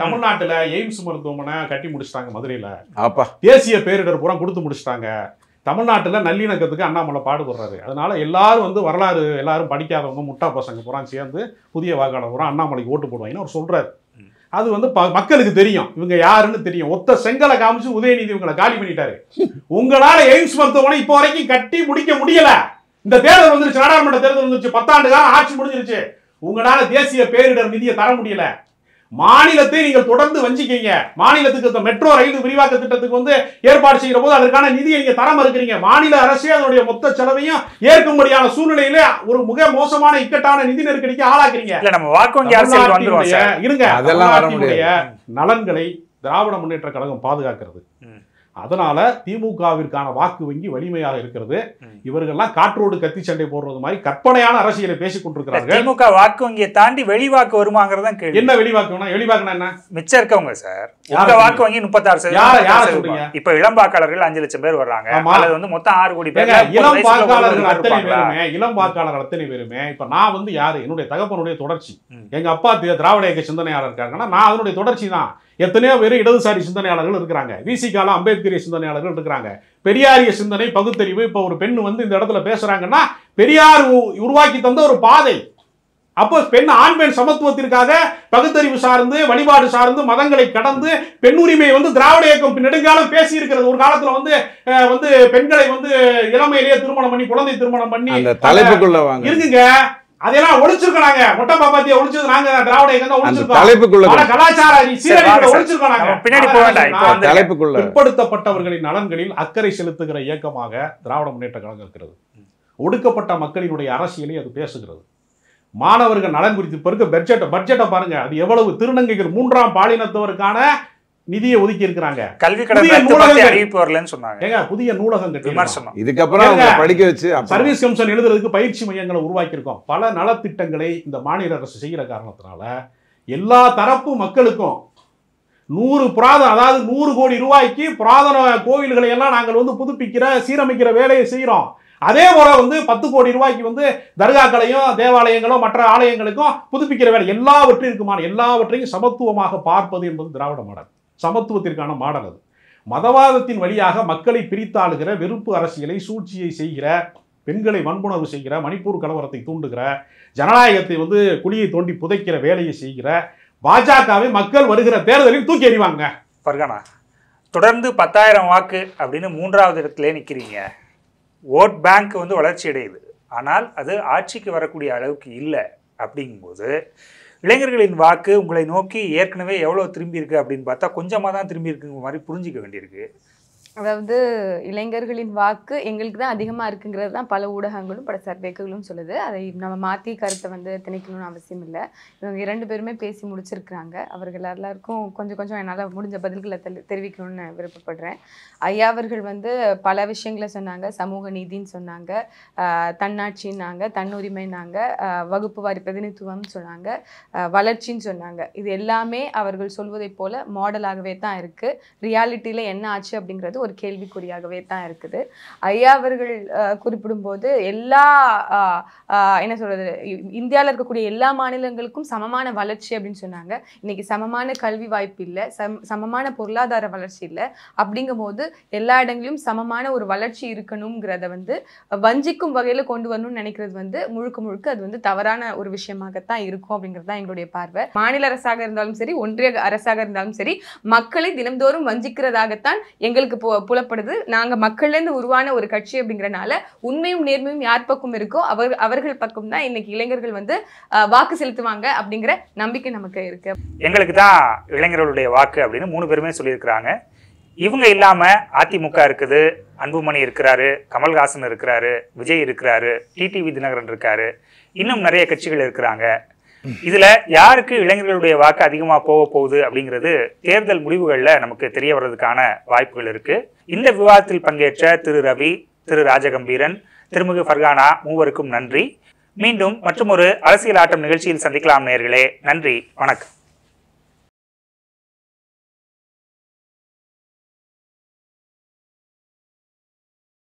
தமிழ்நாட்டுல வந்துருவோம். எய்ம்ஸ் மருத்துவமனை கட்டி முடிச்சிட்டாங்க மதுரையில. அப்பா. தேசிய பேரிடர் பூரா கொடுத்து முடிச்சிட்டாங்க. தமிழ்நாட்டில் நல்லிணக்கத்துக்கு அண்ணாமலை பாடுபடுறாரு. அதனால எல்லாரும் வந்து வரலாறு எல்லாரும் படிக்காதவங்க முட்டா பசங்க பூரா சேர்ந்து புதிய வாக்காளர் பூரா அண்ணாமலைக்கு ஓட்டு போடுவாங்கன்னு அவர் சொல்கிறார் அது வந்து ப- மக்களுக்கு தெரியும். இவங்க யாருன்னு தெரியும். ஒத்த செங்கலை காமிச்சு உதயநிதி இவங்களை காலி பண்ணிட்டாரு. உங்களால எய்ம்ஸ் மருத்துவமனை இப்போ வரைக்கும் கட்டி முடிக்க முடியல. இந்த தேர்தல் வந்துருச்சு நாடாளுமன்ற தேர்தல் வந்துருச்சு. பத்தாண்டு காலம் ஆட்சி முடிஞ்சிருச்சு. உங்களால தேசிய பேரிடர் நிதியை தர முடியல. மாநிலத்தை நீங்கள் தொடர்ந்து வஞ்சிக்கீங்க. மாநிலத்துக்கு மெட்ரோ ரயில் விரிவாக்க திட்டத்துக்கு வந்து ஏற்பாடு செய்கிற போது அதற்கான நிதியை நீங்க தர மறுக்கிறீங்க. மாநில அரசே அதனுடைய மொத்த செலவையும் ஏற்கும்படியான சூழ்நிலையில ஒரு மிக மோசமான இக்கட்டான நிதி நெருக்கடிக்கு ஆளாக்குறீங்க. இல்ல நம்ம அரசியல் வந்துருவோம் இருங்க அதெல்லாம் நலன்களை திராவிட முன்னேற்ற கழகம் பாதுகாக்கிறது. அதனால திமுகவிற்கான வாக்கு வங்கி வலிமையாக இருக்கிறது. இவர்கள்லாம் காற்றோடு கத்தி சண்டை போடுறது மாதிரி கற்பனையான அரசியலை பேசிக் இல்ல, கொண்டிருக்கிறார்கள். திமுக வாக்கு வங்கியை தாண்டி வெளிவாக்கு வருமாங்கிறதான் கேள்வி. என்ன வெளிவாக்குனா வெளிவாக்குனா என்ன? மிச்சம் இருக்கவங்க சார். உங்க வாக்கு வங்கி முப்பத்தாறு சதவீதம்? இப்ப இளம் வாக்காளர்கள் அஞ்சு லட்சம் பேர் வர்றாங்க. அல்லது வந்து மொத்தம் ஆறு கோடி பேர் இளம் வாக்காளர்கள் அத்தனை? பேருமே இளம் வாக்காளர்கள் அத்தனை பேருமே இப்ப நான் வந்து யாரு? என்னுடைய தகப்பனுடைய தொடர்ச்சி. எங்க அப்பா திராவிட இயக்க சிந்தனையாளர் இருக்காங்கன்னா நான் அதனுடைய தொடர்ச்சி தான். எத்தனையோ பேர் இடதுசாரி சிந்தனையாளர்கள் இருக்கிறாங்க. விசிகால அம்பேத்கரிய சிந்தனையாளர்கள் இருக்கிறாங்க. பெரியாரிய சிந்தனை பகுத்தறிவு இப்ப ஒரு பெண் வந்து இந்த இடத்துல பேசுறாங்கன்னா பெரியார் உருவாக்கி தந்த ஒரு பாதை. அப்போ பெண் ஆண் பெண் சமத்துவத்திற்காக பகுத்தறிவு சார்ந்து வழிபாடு சார்ந்து மதங்களை கடந்து பெண் உரிமையை வந்து திராவிட இயக்கம் நெடுங்காலம் பேசி இருக்கிறது ஒரு காலத்துல வந்து வந்து பெண்களை வந்து இளமையிலேயே திருமணம் பண்ணி குழந்தை திருமணம் பண்ணி தலைப்புக்குள்ள இருக்குங்க அதெல்லாம் ஒழிச்சிருக்கோம் நாங்க. மொட்டை பாப்பாத்திய ஒழிச்சது நாங்க திராவிட இயக்கம் ஒழிச்சிருக்கோம். தலைப்புக்குள்ள கலாச்சார சீரழிவுகளை. ஒழிச்சிருக்கோம் நாங்க. நம்ம பின்னாடி போக வேண்டாம். இப்போ நான் வந்து- தலைப்புக்குள்ள. பிற்படுத்தப்பட்டவர்களின் நலன்களில் அக்கறை செலுத்துகிற இயக்கமாக திராவிட முன்னேற்ற கழகம் இருக்கிறது. ஒடுக்கப்பட்ட மக்களினுடைய அரசியலை அது பேசுகிறது. மாணவர்கள் நலன் குறித்து இப்ப இருக்க பட்ஜெட் பட்ஜெட்டை பாருங்க. அது எவ்வளவு திருநங்கைகள் மூன்றாம் பாலினத்தவருக்கான நிதியை ஒதுக்கி இருக்கிறாங்க கல்வி கடன். அறிவிப்பு வரலன்னு சொன்னாங்க. ஏங்க புதிய நூலகம் கட்டி விமர்சனம். இதுக்கப்புறம் படிக்க வச்சு சர்வீஸ் கமிஷன் எழுதுறதுக்கு பயிற்சி மையங்களை உருவாக்கியிருக்கோம். பல நலத்திட்டங்களை இந்த மாநில அரசு செய்கிற காரணத்தினால எல்லா தரப்பு மக்களுக்கும் நூறு புராதன அதாவது நூறு கோடி ரூபாய்க்கு புராதன கோவில்களை எல்லாம் நாங்கள் வந்து புதுப்பிக்கிற சீரமைக்கிற வேலையை செய்கிறோம் அதே போல வந்து பத்து கோடி ரூபாய்க்கு வந்து தர்காக்களையும் தேவாலயங்களும் மற்ற ஆலயங்களுக்கும் புதுப்பிக்கிற வேலை எல்லாவற்றிற்குமான எல்லாவற்றையும் சமத்துவமாக பார்ப்பது என்பது திராவிட மாடல். சமத்துவத்திற்கான மாடல் அது. மதவாதத்தின் வழியாக மக்களை பிரித்தாளுகிற வெறுப்பு அரசியலை சூழ்ச்சியை செய்கிற பெண்களை வன்புணர்வு செய்கிற மணிப்பூர் கலவரத்தை தூண்டுகிற ஜனநாயகத்தை வந்து குழியை தோண்டி புதைக்கிற வேலையை செய்கிற பாஜகவை மக்கள் வருகிற தேர்தலில் தூக்கி எறிவாங்க. பர்கானா தொடர்ந்து பத்தாயிரம் வாக்கு அப்படின்னு மூன்றாவது இடத்துல நிற்கிறீங்க ஓட் பேங்க் வந்து வளர்ச்சி அடையுது. ஆனால் அது ஆட்சிக்கு வரக்கூடிய அளவுக்கு இல்லை. அப்படிங்கும்போது இளைஞர்களின் வாக்கு உங்களை நோக்கி ஏற்கனவே எவ்வளோ திரும்பி இருக்கு அப்படின்னு பார்த்தா கொஞ்சமாக தான் திரும்பி இருக்குங்கிற மாதிரி புரிஞ்சிக்க வேண்டியிருக்கு. அதாவது இளைஞர்களின் வாக்கு எங்களுக்கு தான் அதிகமாக இருக்குங்கிறது தான் பல ஊடகங்களும் பல சர்வேக்களும் சொல்லுது. அதை நம்ம மாற்றி கருத்தை வந்து திணிக்கணும்னு அவசியம் இல்லை. இவங்க இரண்டு பேருமே பேசி முடிச்சிருக்கிறாங்க. அவர்கள் எல்லாருக்கும் கொஞ்சம் கொஞ்சம் என்னால் முடிஞ்ச பதில்களை தெரி- தெரிவிக்கணும்னு விருப்பப்படுறேன். ஐயா அவர்கள் வந்து பல விஷயங்களை சொன்னாங்க. சமூக நீதின்னு சொன்னாங்க. தன்னாட்சின்னாங்க தன்னுரிமைனாங்க வகுப்பு வாரி பிரதிநிதித்துவம்னு சொன்னாங்க வளர்ச்சின்னு சொன்னாங்க. இது எல்லாமே அவர்கள் சொல்வதைப் போல மாடலாகவே தான் இருக்குது ரியாலிட்டியில் என்ன ஆச்சு அப்படிங்கிறது ஒரு ஒரு கேள்விக்குறியாகவே தான் இருக்குது. ஐயா அவர்கள் குறிப்பிடும்போது எல்லா என்ன சொல்கிறது இந்தியாவில் இருக்கக்கூடிய எல்லா மாநிலங்களுக்கும் சமமான வளர்ச்சி அப்படின்னு சொன்னாங்க. இன்னைக்கு சமமான கல்வி வாய்ப்பு இல்லை சம் சமமான பொருளாதார வளர்ச்சி இல்லை. அப்படிங்கும் போது எல்லா இடங்களிலும் சமமான ஒரு வளர்ச்சி இருக்கணுங்கிறத வந்து வஞ்சிக்கும் வகையில் கொண்டு வரணும்னு நினைக்கிறது வந்து முழுக்க முழுக்க அது வந்து தவறான ஒரு விஷயமாகத்தான் இருக்கும் அப்படிங்கிறது தான் எங்களுடைய பார்வை. மாநில அரசாக இருந்தாலும் சரி ஒன்றிய அரசாக இருந்தாலும் சரி மக்களை தினம்தோறும் வஞ்சிக்கிறதாகத்தான் எங்களுக்கு பு- புலப்படுது. நாங்கள் மக்கள்லேருந்து உருவான ஒரு கட்சி அப்படிங்கிறனால உண்மையும் நேர்மையும் யார் பக்கம் இருக்கோ அவர் அவர்கள் பக்கம் தான் இன்னைக்கு இளைஞர்கள் வந்து வாக்கு செலுத்துவாங்க அப்படிங்கிற நம்பிக்கை நமக்கு இருக்கு. எங்களுக்கு தான் இளைஞர்களுடைய வாக்கு அப்படின்னு மூணு பேருமே சொல்லியிருக்கிறாங்க. இவங்க இல்லாமல் அதிமுக இருக்குது அன்புமணி இருக்கிறாரு கமல்ஹாசன் இருக்கிறாரு விஜய் இருக்கிறாரு டிடிவி தினகரன் இருக்காரு. இன்னும் நிறைய கட்சிகள் இருக்கிறாங்க. இதுல யாருக்கு இளைஞர்களுடைய வாக்கு அதிகமா போக போகுது அப்படிங்கிறது தேர்தல் முடிவுகள்ல நமக்கு தெரிய வர்றதுக்கான வாய்ப்புகள் இருக்கு. இந்த விவாதத்தில் பங்கேற்ற திரு ரவி திரு ராஜகம்பீரன் திருமிகு ஃபர்கானா மூவருக்கும் நன்றி. மீண்டும் மற்றொரு அரசியல் ஆட்டம் நிகழ்ச்சியில் சந்திக்கலாம் நேர்களே. நன்றி. வணக்கம்.